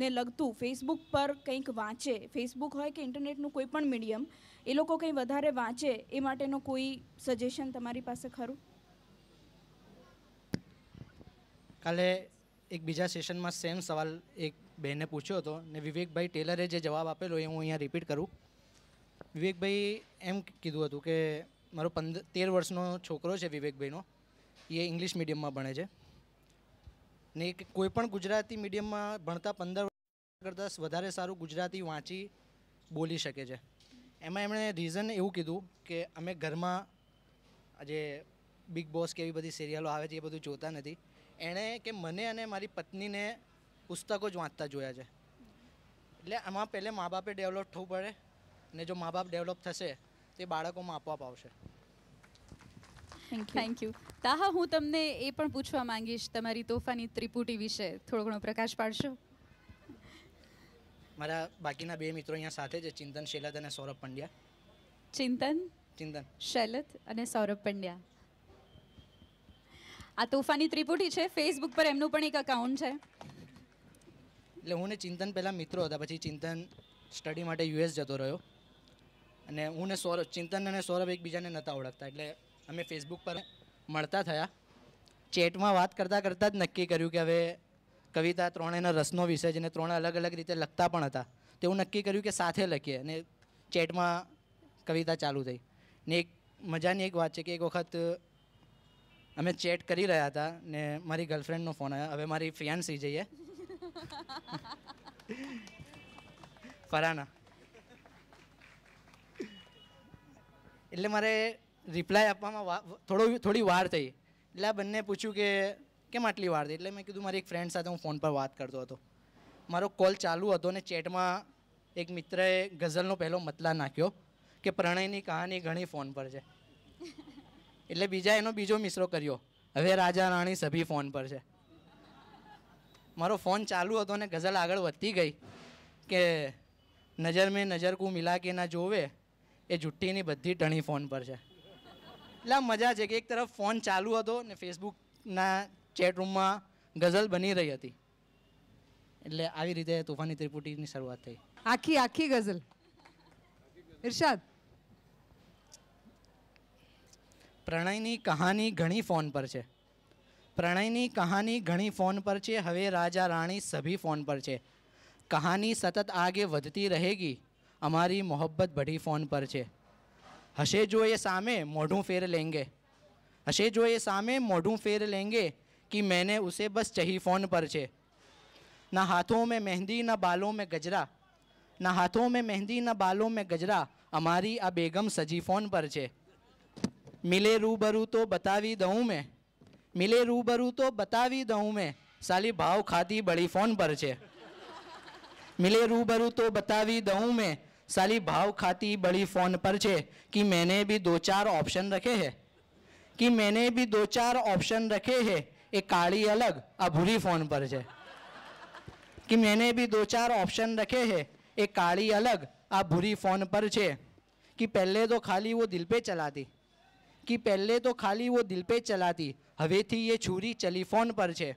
ને લગતું ફેસબુક પર કંઈક વાંચે. ફેસબુક હોય કે ઇન્ટરનેટનું કોઈ પણ મીડિયમ એ લોકો કંઈ વધારે વાંચે એ માટેનો કોઈ સજેશન તમારી પાસે ખરું? કાલે એક બીજા સેશનમાં સેમ સવાલ એક બહેને પૂછ્યો હતો ને વિવેકભાઈ ટેલરે જે જવાબ આપેલો એ હું અહીંયા રિપીટ કરું. વિવેકભાઈ એમ કીધું હતું કે મારો પંદર, તેર વર્ષનો છોકરો છે વિવેકભાઈનો, એ ઇંગ્લિશ મીડિયમમાં ભણે છે. ને કોઈ પણ ગુજરાતી મીડિયમમાં ભણતા પંદર વર્ષ કરતાં વધારે સારું ગુજરાતી વાંચી બોલી શકે છે. એમાં એમણે રીઝન એવું કીધું કે અમે ઘરમાં આજે બિગ બોસ કે એવી બધી સિરિયલો આવે છે એ બધું જોતા નથી. એણે કે મને અને મારી પત્નીને પુસ્તકો જ વાંચતા જોયા છે. એટલે આમાં પહેલે મા બાપે ડેવલપ થવું પડે અને જો મા બાપ ડેવલપ થશે તો એ બાળકોમાં આપોઆપ આવશે. Thank you thank you Taha હું તમને એ પણ પૂછવા માંગીશ તમારી તોફાની ત્રિપુટી વિશે. થોડો ઘણો પ્રકાશ પાડશો? મારા બાકીના બે મિત્રો અહીંયા સાથે છે ચિંતન શૈલત અને સૌરભ પંડ્યા. ચિંતન? ચિંતન. શૈલત અને સૌરભ પંડ્યા. આ તોફાની ત્રિપુટી છે ફેસબુક પર એમનું પણ એક અકાઉન્ટ છે. એટલે હું ને ચિંતન પહેલાં મિત્રો હતા પછી ચિંતન સ્ટડી માટે યુએસ જતો રહ્યો. અને હું ને સૌરભ ચિંતન અને સૌરભ એકબીજાને નહોતા ઓળખતા એટલે અમે ફેસબુક પર મળતા થયા. ચેટમાં વાત કરતાં કરતાં જ નક્કી કર્યું કે હવે કવિતા ત્રણેયના રસનો વિષય છે અને ત્રણે અલગ અલગ રીતે લખતા પણ હતા. તેવું નક્કી કર્યું કે સાથે લખીએ અને ચેટમાં કવિતા ચાલુ થઈ. ને એક મજાની એક વાત છે કે એક વખત અમે ચેટ કરી રહ્યા હતા ને મારી ગર્લફ્રેન્ડનો ફોન આવ્યો. હવે મારી ફિયાન્સી જઈએ ફરાના. એટલે મારે રિપ્લાય આપવામાં થોડો, થોડી વાર થઈ. એટલે આ બંને પૂછ્યું કે કેમ આટલી વાર એટલે મેં કીધું, મારી એક ફ્રેન્ડ સાથે હું ફોન પર વાત કરતો હતો. મારો કોલ ચાલુ હતો ને ચેટમાં એક મિત્રએ ગઝલનો પહેલો મતલા નાખ્યો કે પ્રણયની કહાની ઘણી ફોન પર છે. એટલે બીજા એનો બીજો મિસરો કર્યો, હવે રાજા રાણી સભી ફોન પર છે. મારો ફોન ચાલુ હતો ને ગઝલ આગળ વધતી ગઈ કે નજર મેં નજર કું મિલા કે ના જોવે, એ જુઠ્ઠીની બધી ટણી ફોન પર છે. એટલે મજા છે કે એક તરફ ફોન ચાલુ હતો ને ફેસબુકના ચેટ રૂમમાં ગઝલ બની રહી હતી. એટલે આવી રીતે તોફાની ત્રિપુટીની શરૂઆત થઈ. આખી આખી ગઝલ. ઇરશાદ. પ્રણયની કહાની ઘણી ફોન પર છે. પ્રણયની કહાની ઘણી ફોન પર છે હવે રાજા રાણી સભી ફોન પર છે. કહાની સતત આગે વધતી રહેગી અમારી મોહબ્બત ભઢી ફોન પર છે. હશે જો એ સામે મોઢું ફેર લેંગે. હશે જો એ સામે મોઢું ફેર લેંગે कि मैंने उसे बस चही फ़ोन पर છે ना हाथों में मेहंदी ना बालों में गजरा ना हाथों में मेहंदी ना बालों में गजरा અમારી આ બેગમ સજી ફોન પર છે મિલે રૂબરૂ તો બતાવી દઉં મેં મિલે રૂબરૂ તો બતાવી દઉં મેં સાલી ભાવ ખાતી બળી ફોન પર છે મિલે रूबरू तो बतावी दऊं मैं साली भाव खाती बड़ी फोन पर છે कि मैंने भी दो चार ऑप्शन रखे हैं कि मैंने भी दो चार ऑप्शन रखे हैं એ કાળી અલગ આ ભૂરી ફોન પર છે कि मैंने भी दो चार ऑप्शन रखे हैं એ કાળી અલગ આ ભૂરી ફોન પર છે कि पहले तो खाली वो दिल पे चलाती कि पहले तो खाली वो दिल पे चलाती હવેથી ये छुरी चली फोन पर છે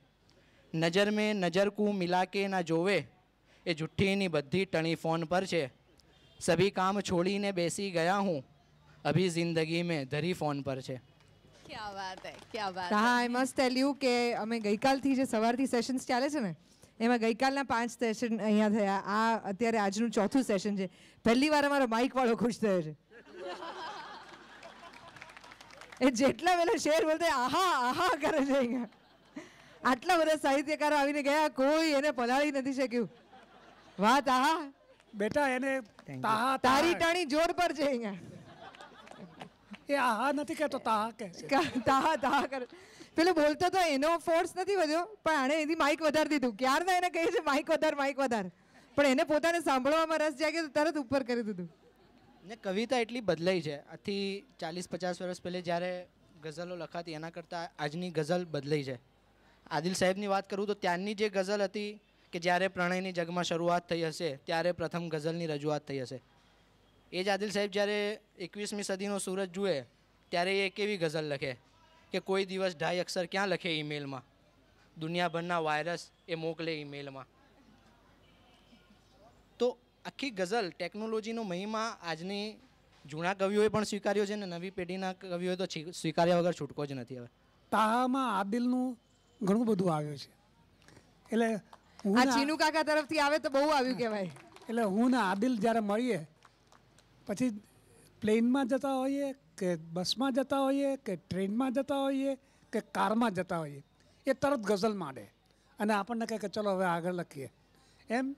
નજર મેં નજર કુ મિલા કે ના જોવે એ જુઠ્ઠીની બધી ટણી ફોન પર છે સભી કામ છોડીને બેસી ગયા હું અભી જિંદગી મેં ધરી ફોન પર છે ક્યા વાત હે? ક્યા વાત હા આઈ મસ્ટ ટેલ યુ કે અમે ગઈકાલથી જે સવારથી સેશન્સ ચાલે છે ને એમાં ગઈકાલના પાંચ સેશન અહીંયા થયા. આ અત્યારે આજનું ચોથું સેશન છે. પહેલી વાર અમારો માઇક વાળો ખુશ થયો છે. એ જેટલા વેલા શેર બોલતે આહા આહા કરે છે અહીંયા. આટલા બધા સાહિત્યકારો આવીને ગયા કોઈ એને પલાળી નથી શક્યું. વાત આહા. બેટા એને તારી ટાણી જોર પર છે અહીંયા. એ આહા નથી કહેતો તાહા કહે છે. કા- તાહા તાહા કરે. પેલો બોલતો તો એનો ફોર્સ નથી વધ્યો પણ આણે એની માઇક વધારી દીધું. ક્યારના એને કહે છે માઇક વધાર માઇક વધાર. પણ એને પોતાને સાંભળવામાં રસ જાગે તો તરત ઉપર કરી દીધું. ને કવિતા એટલી બદલાઈ છે. આથી ચાલીસ પચાસ વર્ષ પહેલે જ્યારે ગઝલો લખાતી એના કરતાં આજની ગઝલ બદલાઈ છે. આદિલ સાહેબની વાત કરું તો ત્યારની જે ગઝલ હતી કે જ્યારે પ્રણયની જગમાં શરૂઆત થઈ હશે ત્યારે પ્રથમ ગઝલની રજૂઆત થઈ હશે. એ જ આદિલ સાહેબ જ્યારે એકવીસમી સદીનો સૂરજ જુએ ત્યારે એ કેવી ગઝલ લખે? કે કોઈ દિવસ ઢાઈ અક્ષર ક્યાં લખે ઈમેલમાં? દુનિયાભરના વાયરસ એ મોકલે ઈમેલમાં. તો આખી ગઝલ ટેકનોલોજીનો મહિમા આજની જૂના કવિઓએ પણ સ્વીકાર્યો છે ને નવી પેઢીના કવિઓએ તો સ્વીકાર્યા વગર છૂટકો જ નથી હવે. તાહામાં આદિલનું ઘણું બધું આવ્યું છે. એટલે હું ચીનુ કાકા તરફથી આવે તો બહુ આવ્યું કહેવાય. એટલે હું ને આદિલ જ્યારે મળીએ પછી પ્લેનમાં જતા હોઈએ કે બસમાં જતા હોઈએ કે ટ્રેનમાં જતા હોઈએ કે કારમાં જતા હોઈએ, એ તરત ગઝલ માંડે. અને આપણને કહે કે ચલો હવે આગળ લખીએ. એમ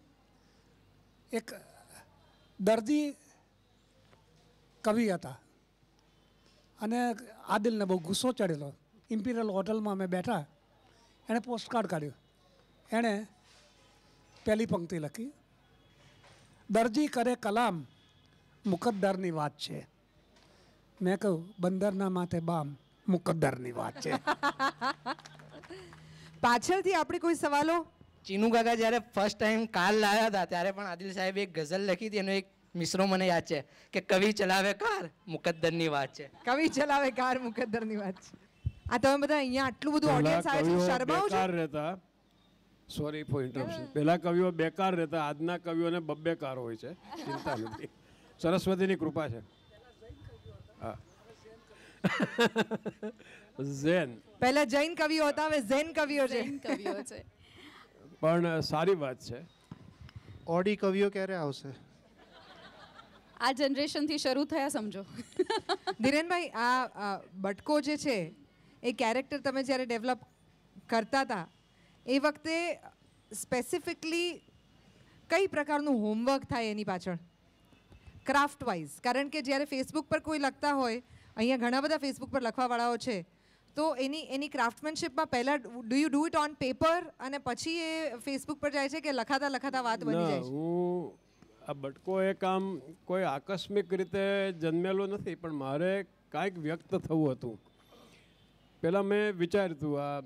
એક દર્દી કવિ હતા. અને આદિલને બહુ ગુસ્સો ચડેલો. ઇમ્પિરિયલ હોટલમાં અમે બેઠા. એણે પોસ્ટકાર્ડ કાઢ્યો. એણે પહેલી પંક્તિ લખી. દરજી કરે કલામ. મુકદ્દરની વાત છે. મેં કહ્યું બંદરના માથે બામ મુકદ્દરની વાત છે. પાછળથી આપણે કોઈ સવાલો? ચીનુ કાકા જ્યારે ફર્સ્ટ ટાઈમ કાર લાવ્યા હતા ત્યારે પણ આદિલ સાહેબે એક ગઝલ લખી હતી એનો એક મિસરો મને યાદ છે કે કવિ ચલાવે કાર મુકદ્દરની વાત છે. કવિ ચલાવે કાર મુકદ્દરની વાત છે. આ તમે બધા અહીંયા આટલું બધું ઓડિયન્સ આવે છે શરમાઓ છો? રહેતા. સોરી ફોર ઇન્ટરપ્શન પહેલા કવિઓ બેકાર રહેતા આજના કવિઓને બબ્બેકાર હોય છે. ચિંતા નથી. સરસ્વતીની કૃપા છે. હા. ઝેન. પહેલા જૈન કવિઓ હતા હવે ઝેન કવિઓ છે. જૈન કવિઓ છે. પણ સારી વાત છે. ઓડી કવિઓ ક્યારે આવશે? આ જનરેશનથી શરૂ થયા સમજો. ધીરેનભાઈ આ આ બટકો જે છે એ કેરેક્ટર તમે જ્યારે ડેવલપ કરતા હતા એ વખતે સ્પેસિફિકલી કઈ પ્રકારનું હોમવર્ક થાય એની પાછળ? ક્રાફ્ટ વાઇઝ કારણ કે જ્યારે ફેસબુક પર કોઈ લખતા હોય, અહીંયા ઘણા બધા ફેસબુક પર લખવાવાળાઓ છે, તો એની એની ક્રાફ્ટમેનશિપમાં પહેલાં do you do it on paper અને પછી એ ફેસબુક પર જાય છે કે લખાતા લખાતા વાત બની જાય હું આ બટકો એ કામ કોઈ આકસ્મિક રીતે જન્મેલો નથી, પણ મારે કાંઈક વ્યક્ત થવું હતું. પહેલાં મેં વિચાર્યું આ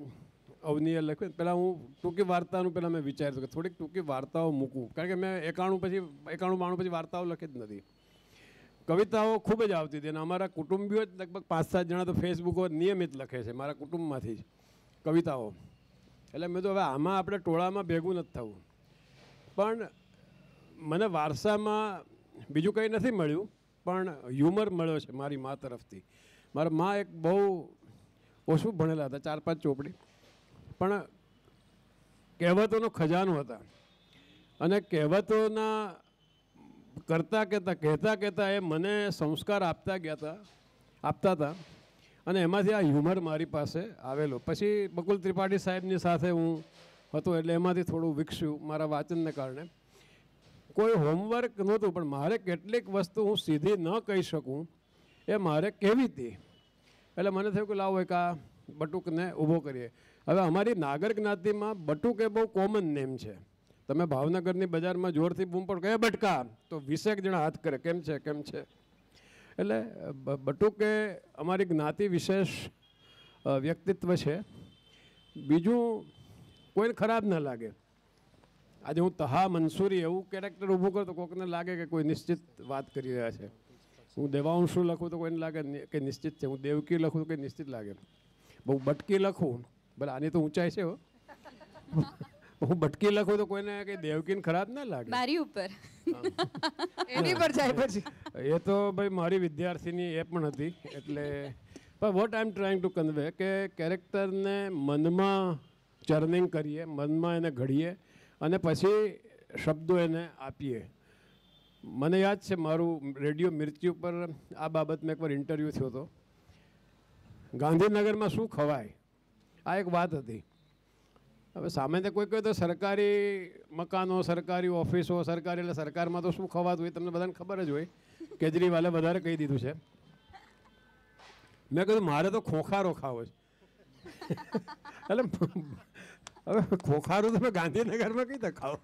અવનીએ લખ્યું. પહેલાં હું ટૂંકી વાર્તાનું પહેલાં મેં વિચાર્યું કે થોડીક ટૂંકી વાર્તાઓ મૂકું. કારણ કે મેં એકાણું પછી, એકાણું બાણું પછી વાર્તાઓ લખી જ નથી. કવિતાઓ ખૂબ જ આવતી હતી અને અમારા કુટુંબીઓ જ લગભગ પાંચ સાત જણા તો ફેસબુક પર નિયમિત લખે છે મારા કુટુંબમાંથી જ કવિતાઓ. એટલે મેં તો હવે આમાં આપણે ટોળામાં ભેગું નથી થવું. પણ મને વારસામાં બીજું કંઈ નથી મળ્યું, પણ હ્યુમર મળ્યો છે મારી મા તરફથી. મારા મા એક બહુ ઓછું ભણેલા હતા, ચાર પાંચ ચોપડી. પણ કહેવતોનો ખજાનો હતા. અને કહેવતોના કરતાં કહેતા કહેતા કહેતા એ મને સંસ્કાર આપતા ગયા હતા, આપતા હતા. અને એમાંથી આ હ્યુમર મારી પાસે આવેલો. પછી બકુલ ત્રિપાઠી સાહેબની સાથે હું હતો એટલે એમાંથી થોડું વિકસ્યું મારા વાંચનને કારણે. કોઈ હોમવર્ક નહોતું, પણ મારે કેટલીક વસ્તુ હું સીધી ન કહી શકું એ મારે કહેવી હતી. એટલે મને થયું કે લાવો એક આ બટુકને ઊભો કરીએ. હવે અમારી નાગર જ્ઞાતિમાં બટુક એ બહુ કોમન નેમ છે. તમે ભાવનગરની બજારમાં જોરથી બૂમ પડો કે બટકા! તો વીસેક જણા હાથ કરે, કેમ છે કેમ છે? એટલે બટુક એ અમારી જ્ઞાતિ વિશેષ વ્યક્તિત્વ છે. બીજું કોઈને ખરાબ ન લાગે. આજે હું તહા મંસૂરી એવું કેરેક્ટર ઊભું કરું તો કોઈકને લાગે કે કોઈ નિશ્ચિત વાત કરી રહ્યા છે. હું દેવાંશુ લખું તો કોઈને લાગે કે નિશ્ચિત છે. હું દેવકી લખું તો કંઈ નિશ્ચિત લાગે. બહુ બટકી લખું ભલે આની તો ઊંચાઈ છે હો. હું બટકી લખું તો કોઈને કંઈ દેવકીન ખરાબ ના લાગે. મારી ઉપર. એની પર જાય પછી. એ તો ભાઈ મારી વિદ્યાર્થીની એ પણ હતી એટલે પણ what I am trying to convey કે કેરેક્ટરને મનમાં ચર્નિંગ કરીએ મનમાં એને ઘડીએ અને પછી શબ્દો એને આપીએ. મને યાદ છે મારું રેડિયો મિર્ચી ઉપર આ બાબતમાં એકવાર ઇન્ટરવ્યૂ થયો હતો. ગાંધીનગરમાં શું ખવાય? આ એક વાત હતી. હવે સામે તે કોઈ કહ્યું તો સરકારી મકાનો, સરકારી ઓફિસો, સરકારી એટલે સરકારમાં તો શું ખવાતું હોય તમને બધાને ખબર જ હોય. કેજરીવાલે વધારે કહી દીધું છે. મેં કીધું, મારે તો ખોખારો ખાવો છે. એટલે હવે ખોખારું તમે ગાંધીનગરમાં કઈ રીતે ખાઓ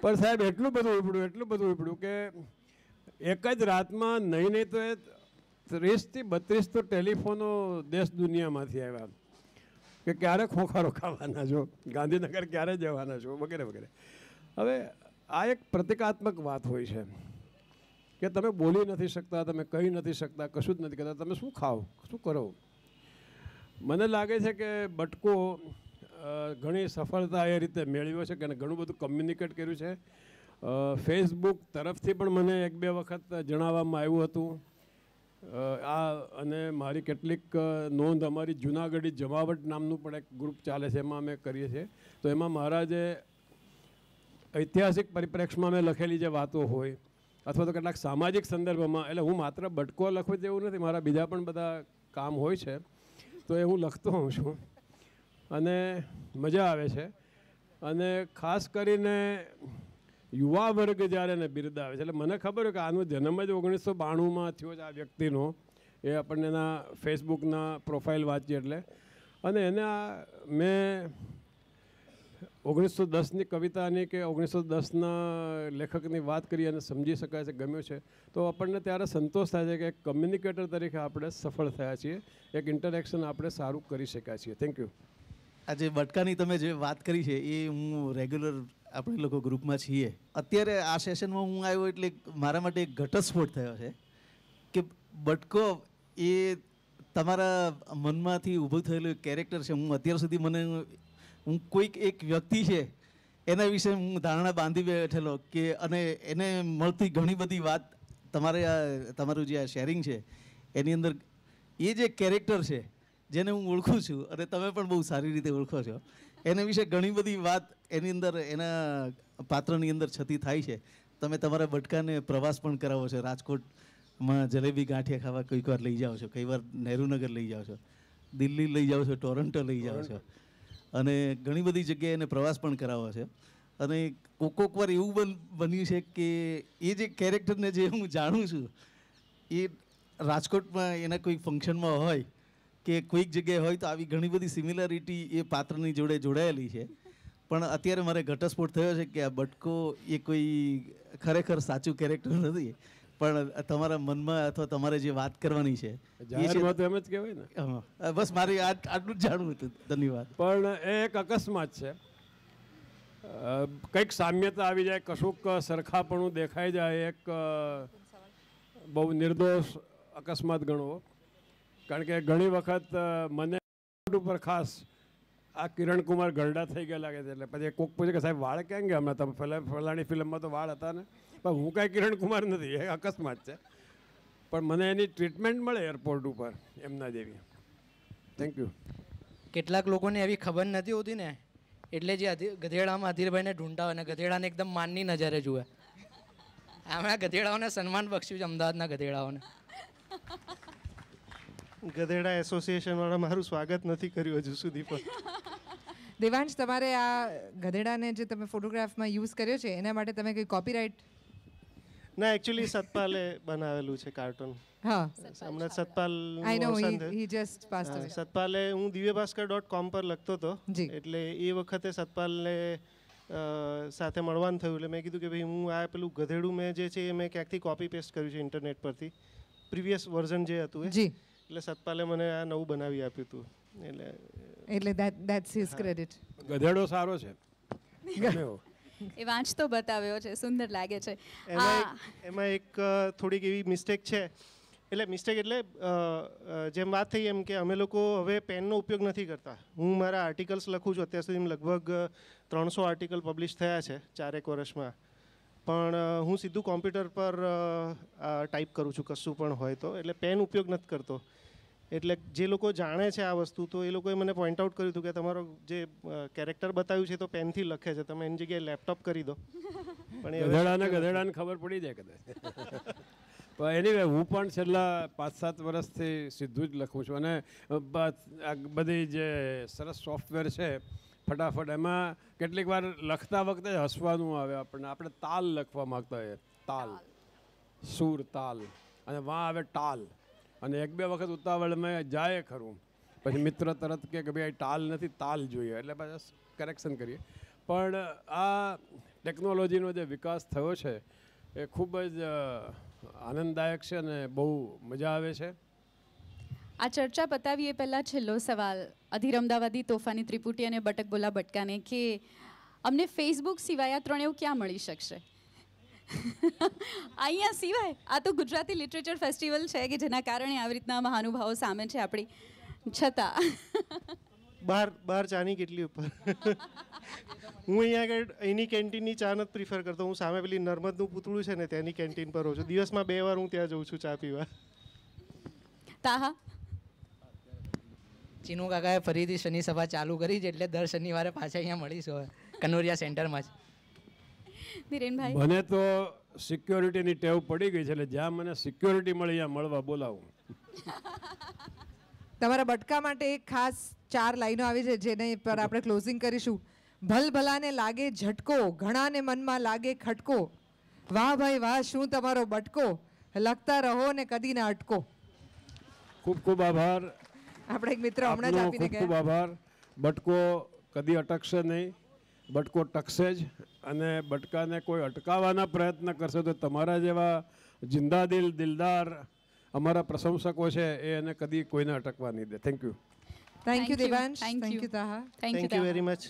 પણ સાહેબ, એટલું બધું ઉપડ્યું, એટલું બધું ઉપડ્યું કે એક જ રાતમાં નહીં નહીં તો એ ત્રીસથી બત્રીસ તો ટેલિફોનો દેશ દુનિયામાંથી આવ્યા. કે ક્યારે ખોખારો ખાવાના છો? ગાંધીનગર ક્યારે જવાના છો? વગેરે વગેરે. હવે આ એક પ્રતિકાત્મક વાત હોય છે કે તમે બોલી નથી શકતા, તમે કહી નથી શકતા, કશું જ નથી કરતા, તમે શું ખાઓ? શું કરો? મને લાગે છે કે બટકો ઘણી સફળતા એ રીતે મેળવ્યો છે કે ઘણું બધું કમ્યુનિકેટ કર્યું છે. ફેસબુક તરફથી પણ મને એક બે વખત જણાવવામાં આવ્યું હતું. આ અને મારી કેટલીક નોંધ અમારી જુનાગઢી જમાવટ નામનું પણ એક ગ્રુપ ચાલે છે, એમાં અમે કરીએ છીએ. તો એમાં મારા જે ઐતિહાસિક પરિપ્રેક્ષમાં મેં લખેલી જે વાતો હોય, અથવા તો કેટલાક સામાજિક સંદર્ભમાં, એટલે હું માત્ર બટકો લખું તેવું નથી, મારા બીજા પણ બધા કામ હોય છે, તો એ હું લખતો હોઉં છું. અને મજા આવે છે. અને ખાસ કરીને યુવા વર્ગ જ્યારે એને બિરદાવે છે, એટલે મને ખબર કે આનો જન્મ જ ઓગણીસો બાણુંમાં થયો છે આ વ્યક્તિનો. એ આપણને એના ફેસબુકના પ્રોફાઇલ વાંચી એટલે. અને એને આ મેં ઓગણીસો દસની કવિતાની કે ઓગણીસો દસના લેખકની વાત કરી અને સમજી શકાય છે, ગમ્યું છે. તો આપણને ત્યારે સંતોષ થાય છે કે કમ્યુનિકેટર તરીકે આપણે સફળ થયા છીએ. એક ઇન્ટરેક્શન આપણે સારું કરી શક્યા છીએ. થેન્ક યુ આજે બટકાની તમે જે વાત કરી છે, એ હું રેગ્યુલર આપણે લોકો ગ્રુપમાં છીએ. અત્યારે આ સેશનમાં હું આવ્યો એટલે મારા માટે એક ઘટસ્ફોટ થયો છે કે બટકો એ તમારા મનમાંથી ઊભું થયેલું કેરેક્ટર છે. હું અત્યાર સુધી મને હું કોઈક એક વ્યક્તિ છે એના વિશે હું ધારણા બાંધી બેઠેલો કે અને એને મળતી ઘણી બધી વાત તમારે આ તમારું જે આ શેરિંગ છે એની અંદર એ જે કેરેક્ટર છે જેને હું ઓળખું છું અને તમે પણ બહુ સારી રીતે ઓળખો છો. એના વિશે ઘણી બધી વાત એની અંદર, એના પાત્રની અંદર છતી થાય છે. તમે તમારા બટકાને પ્રવાસ પણ કરાવો છો. રાજકોટમાં જલેબી ગાંઠિયા ખાવા કોઈક વાર લઈ જાઓ છો. કઈ વાર નહેરુનગર લઈ જાઓ છો. દિલ્હી લઈ જાઓ છો, ટોરન્ટો લઈ જાઓ છો. અને ઘણી બધી જગ્યાએ એને પ્રવાસ પણ કરાવો છે. અને કોક કોક વાર એવું બન, બન્યું છે કે એ જે કેરેક્ટરને જે હું જાણું છું, એ રાજકોટમાં એના કોઈ ફંક્શનમાં હોય કે કોઈક જગ્યાએ હોય તો આવી ઘણી બધી સિમિલારિટી એ પાત્રની જોડે જોડાયેલી છે. પણ અત્યારે મારે ઘટસ્ફોટ થયો છે કે આ બટકો એ કોઈ ખરેખર સાચું કેરેક્ટર નથી. પણ તમારા મનમાં અથવા તમારે જે વાત કરવાની છે એમ જ કહેવાય ને. બસ મારે આટલું જ જાણવું હતું. ધન્યવાદ. પણ એ એક અકસ્માત છે. કંઈક સામ્યતા આવી જાય કશુંક સરખાપણું દેખાઈ જાય એક બહુ નિર્દોષ અકસ્માત ગણવો. કારણ કે ઘણી વખત મને ઉપર ખાસ આ કિરણ કુમાર ગરડા થઈ ગયા લાગે છે. એટલે પછી કોક પૂછે કે સાહેબ, વાળ કેમ ગયા? હમણાં તમે ફલા, ફલાણી ફિલ્મમાં તો વાળ હતા ને. પણ હું કાંઈ કિરણ કુમાર નથી, એ અકસ્માત છે. પણ મને એની ટ્રીટમેન્ટ મળે એરપોર્ટ ઉપર, એમના જેવી. થેન્ક યુ કેટલાક લોકોને એવી ખબર નથી હોતી ને, એટલે જે ગધેડામાં અધીરભાઈને ઢૂંઢાવે અને ગધેડાને એકદમ માનની નજરે જુએ. હમણાં ગધેડાઓને સન્માન બક્ષ્યું છે, અમદાવાદના ગધેડાઓને. ગધેડા એસોસિએશન વાળા મારું સ્વાગત નથી કર્યું હજુ સુધી પણ. દેવાંશ તમારે આ ગધેડાને જે તમે ફોટોગ્રાફમાં યુઝ કર્યો છે એના માટે તમે કોઈ કોપીરાઇટ ના એકચ્યુઅલી સતપાલે બનાવેલું છે કાર્ટૂન. હા. હમણાં Satpal I know he just passed away સતપાલે હું કોમ પર લખતો હતો. એટલે એ વખતે સતપાલને સાથે મળવાનું થયું. એટલે મેં કીધું કે ભાઈ હું આ પેલું ગધેડું મેં જે છે એ મેં ક્યાંકથી કોપી પેસ્ટ કર્યું છે ઇન્ટરનેટ પરથી. પ્રીવિયસ વર્ઝન જે હતું એ. જી. એટલે સતપાલે મને આ નવું બનાવી આપ્યું હતું એટલે એટલે દેટ દેટ્સ હિઝ ક્રેડિટ ગધેડો સારો છે. એ વાંચતો બતાવ્યો છે સુંદર લાગે છે. એમાં એક એમાં એક થોડીક એવી મિસ્ટેક છે. એટલે મિસ્ટેક એટલે જેમ વાત થઈ એમ કે અમે લોકો હવે પેનનો ઉપયોગ નથી કરતા. હું મારા આર્ટિકલ્સ લખું છું અત્યાર સુધી લગભગ ત્રણસો આર્ટિકલ પબ્લિશ થયા છે ચારેક વર્ષમાં. પણ હું સીધું કોમ્પ્યુટર પર ટાઈપ કરું છું કશું પણ હોય તો. એટલે પેન ઉપયોગ નથી કરતો. એટલે જે લોકો જાણે છે આ વસ્તુ તો એ લોકોએ મને પોઈન્ટ આઉટ કર્યું હતું કે તમારો જે કેરેક્ટર બતાવ્યું છે તો પેનથી લખે છે. તમે એની જગ્યાએ લેપટોપ કરી દો. પણ ગધેડાને ગધેડાને ખબર પડી જાય કદાચ. પણ એની હું પણ છેલ્લા પાંચ સાત વર્ષથી સીધું જ લખું છું. અને આ બધી જે સરસ સોફ્ટવેર છે ફટાફટ એમાં કેટલીક વાર લખતા વખતે હસવાનું આવે આપણને. આપણે તાલ લખવા માગતા હોઈએ. તાલ. સૂર તાલ. અને વાં આવે ટાલ. અને એક બે વખત ઉતાવળમાં જાય ખરું. પછી મિત્ર તરત કે ભાઈ, ટાલ નથી, તાલ જોઈએ. એટલે બસ કરેક્શન કરીએ. પણ આ ટેકનોલોજીનો જે વિકાસ થયો છે, એ ખૂબ જ આનંદદાયક છે અને બહુ મજા આવે છે. આ ચર્ચા પતાવીએ પહેલાં છેલ્લો સવાલ. અધીર અમદાવાદી તોફાની ત્રિપુટી અને બટકબોલા બટકાને કે અમને ફેસબુક સિવાય આ ત્રણેવ ક્યાં મળી શકશે? અહીંયા સિવાય આ તો ગુજરાતી લિટરેચર ફેસ્ટિવલ છે કે જેના કારણે આવી રીતના મહાનુભાવો સામે છે આપણી. છતાં. બહાર બહાર ચાની કેટલી ઉપર? હું અહીંયા આગળ એની કેન્ટીનની ચા નથી પ્રિફર કરતો. હું સામે પેલી નર્મદનું પૂતળું છે ને ત્યાંની કેન્ટીન પર રહું છું. દિવસમાં બે વાર હું ત્યાં જઉં છું ચા પીવા. તાહા? ચીનુ કાકાએ ફરીથી શનિ સભા ચાલુ કરી છે એટલે દર શનિવારે પાછા અહીંયા મળીશું હવે. કનોરિયા સેન્ટરમાં જ. ધીરેનભાઈ મને તો સિક્યોરિટીની ટેવ પડી ગઈ છે એટલે જ્યાં મને સિક્યોરિટી મળી ત્યાં મળવા બોલાવું. તમારા બટકા માટે એક ખાસ ચાર લાઈનો આવી છે જેને પર આપણે ક્લોઝિંગ કરીશું. ભલ ભલાને લાગે ઝટકો ઘણાને મનમાં લાગે ખટકો. વાહ ભાઈ વાહ શું તમારો બટકો? લખતા રહો ને કદી ના અટકો. ખૂબ ખૂબ આભાર. આપણે એક મિત્ર હમણાં જ આપનો ખૂબ ખૂબ આભાર. બટકો કદી અટકશે નહીં. બટકો ટકશે જ અને બટકાને કોઈ અટકાવવાના પ્રયત્ન કરશે તો તમારા જેવા જિંદાદિલ દિલદાર અમારા પ્રશંસકો છે એ એને કદી કોઈને અટકવા નહીં દે. Thank you thank you Devansh thank you Taha thank you very much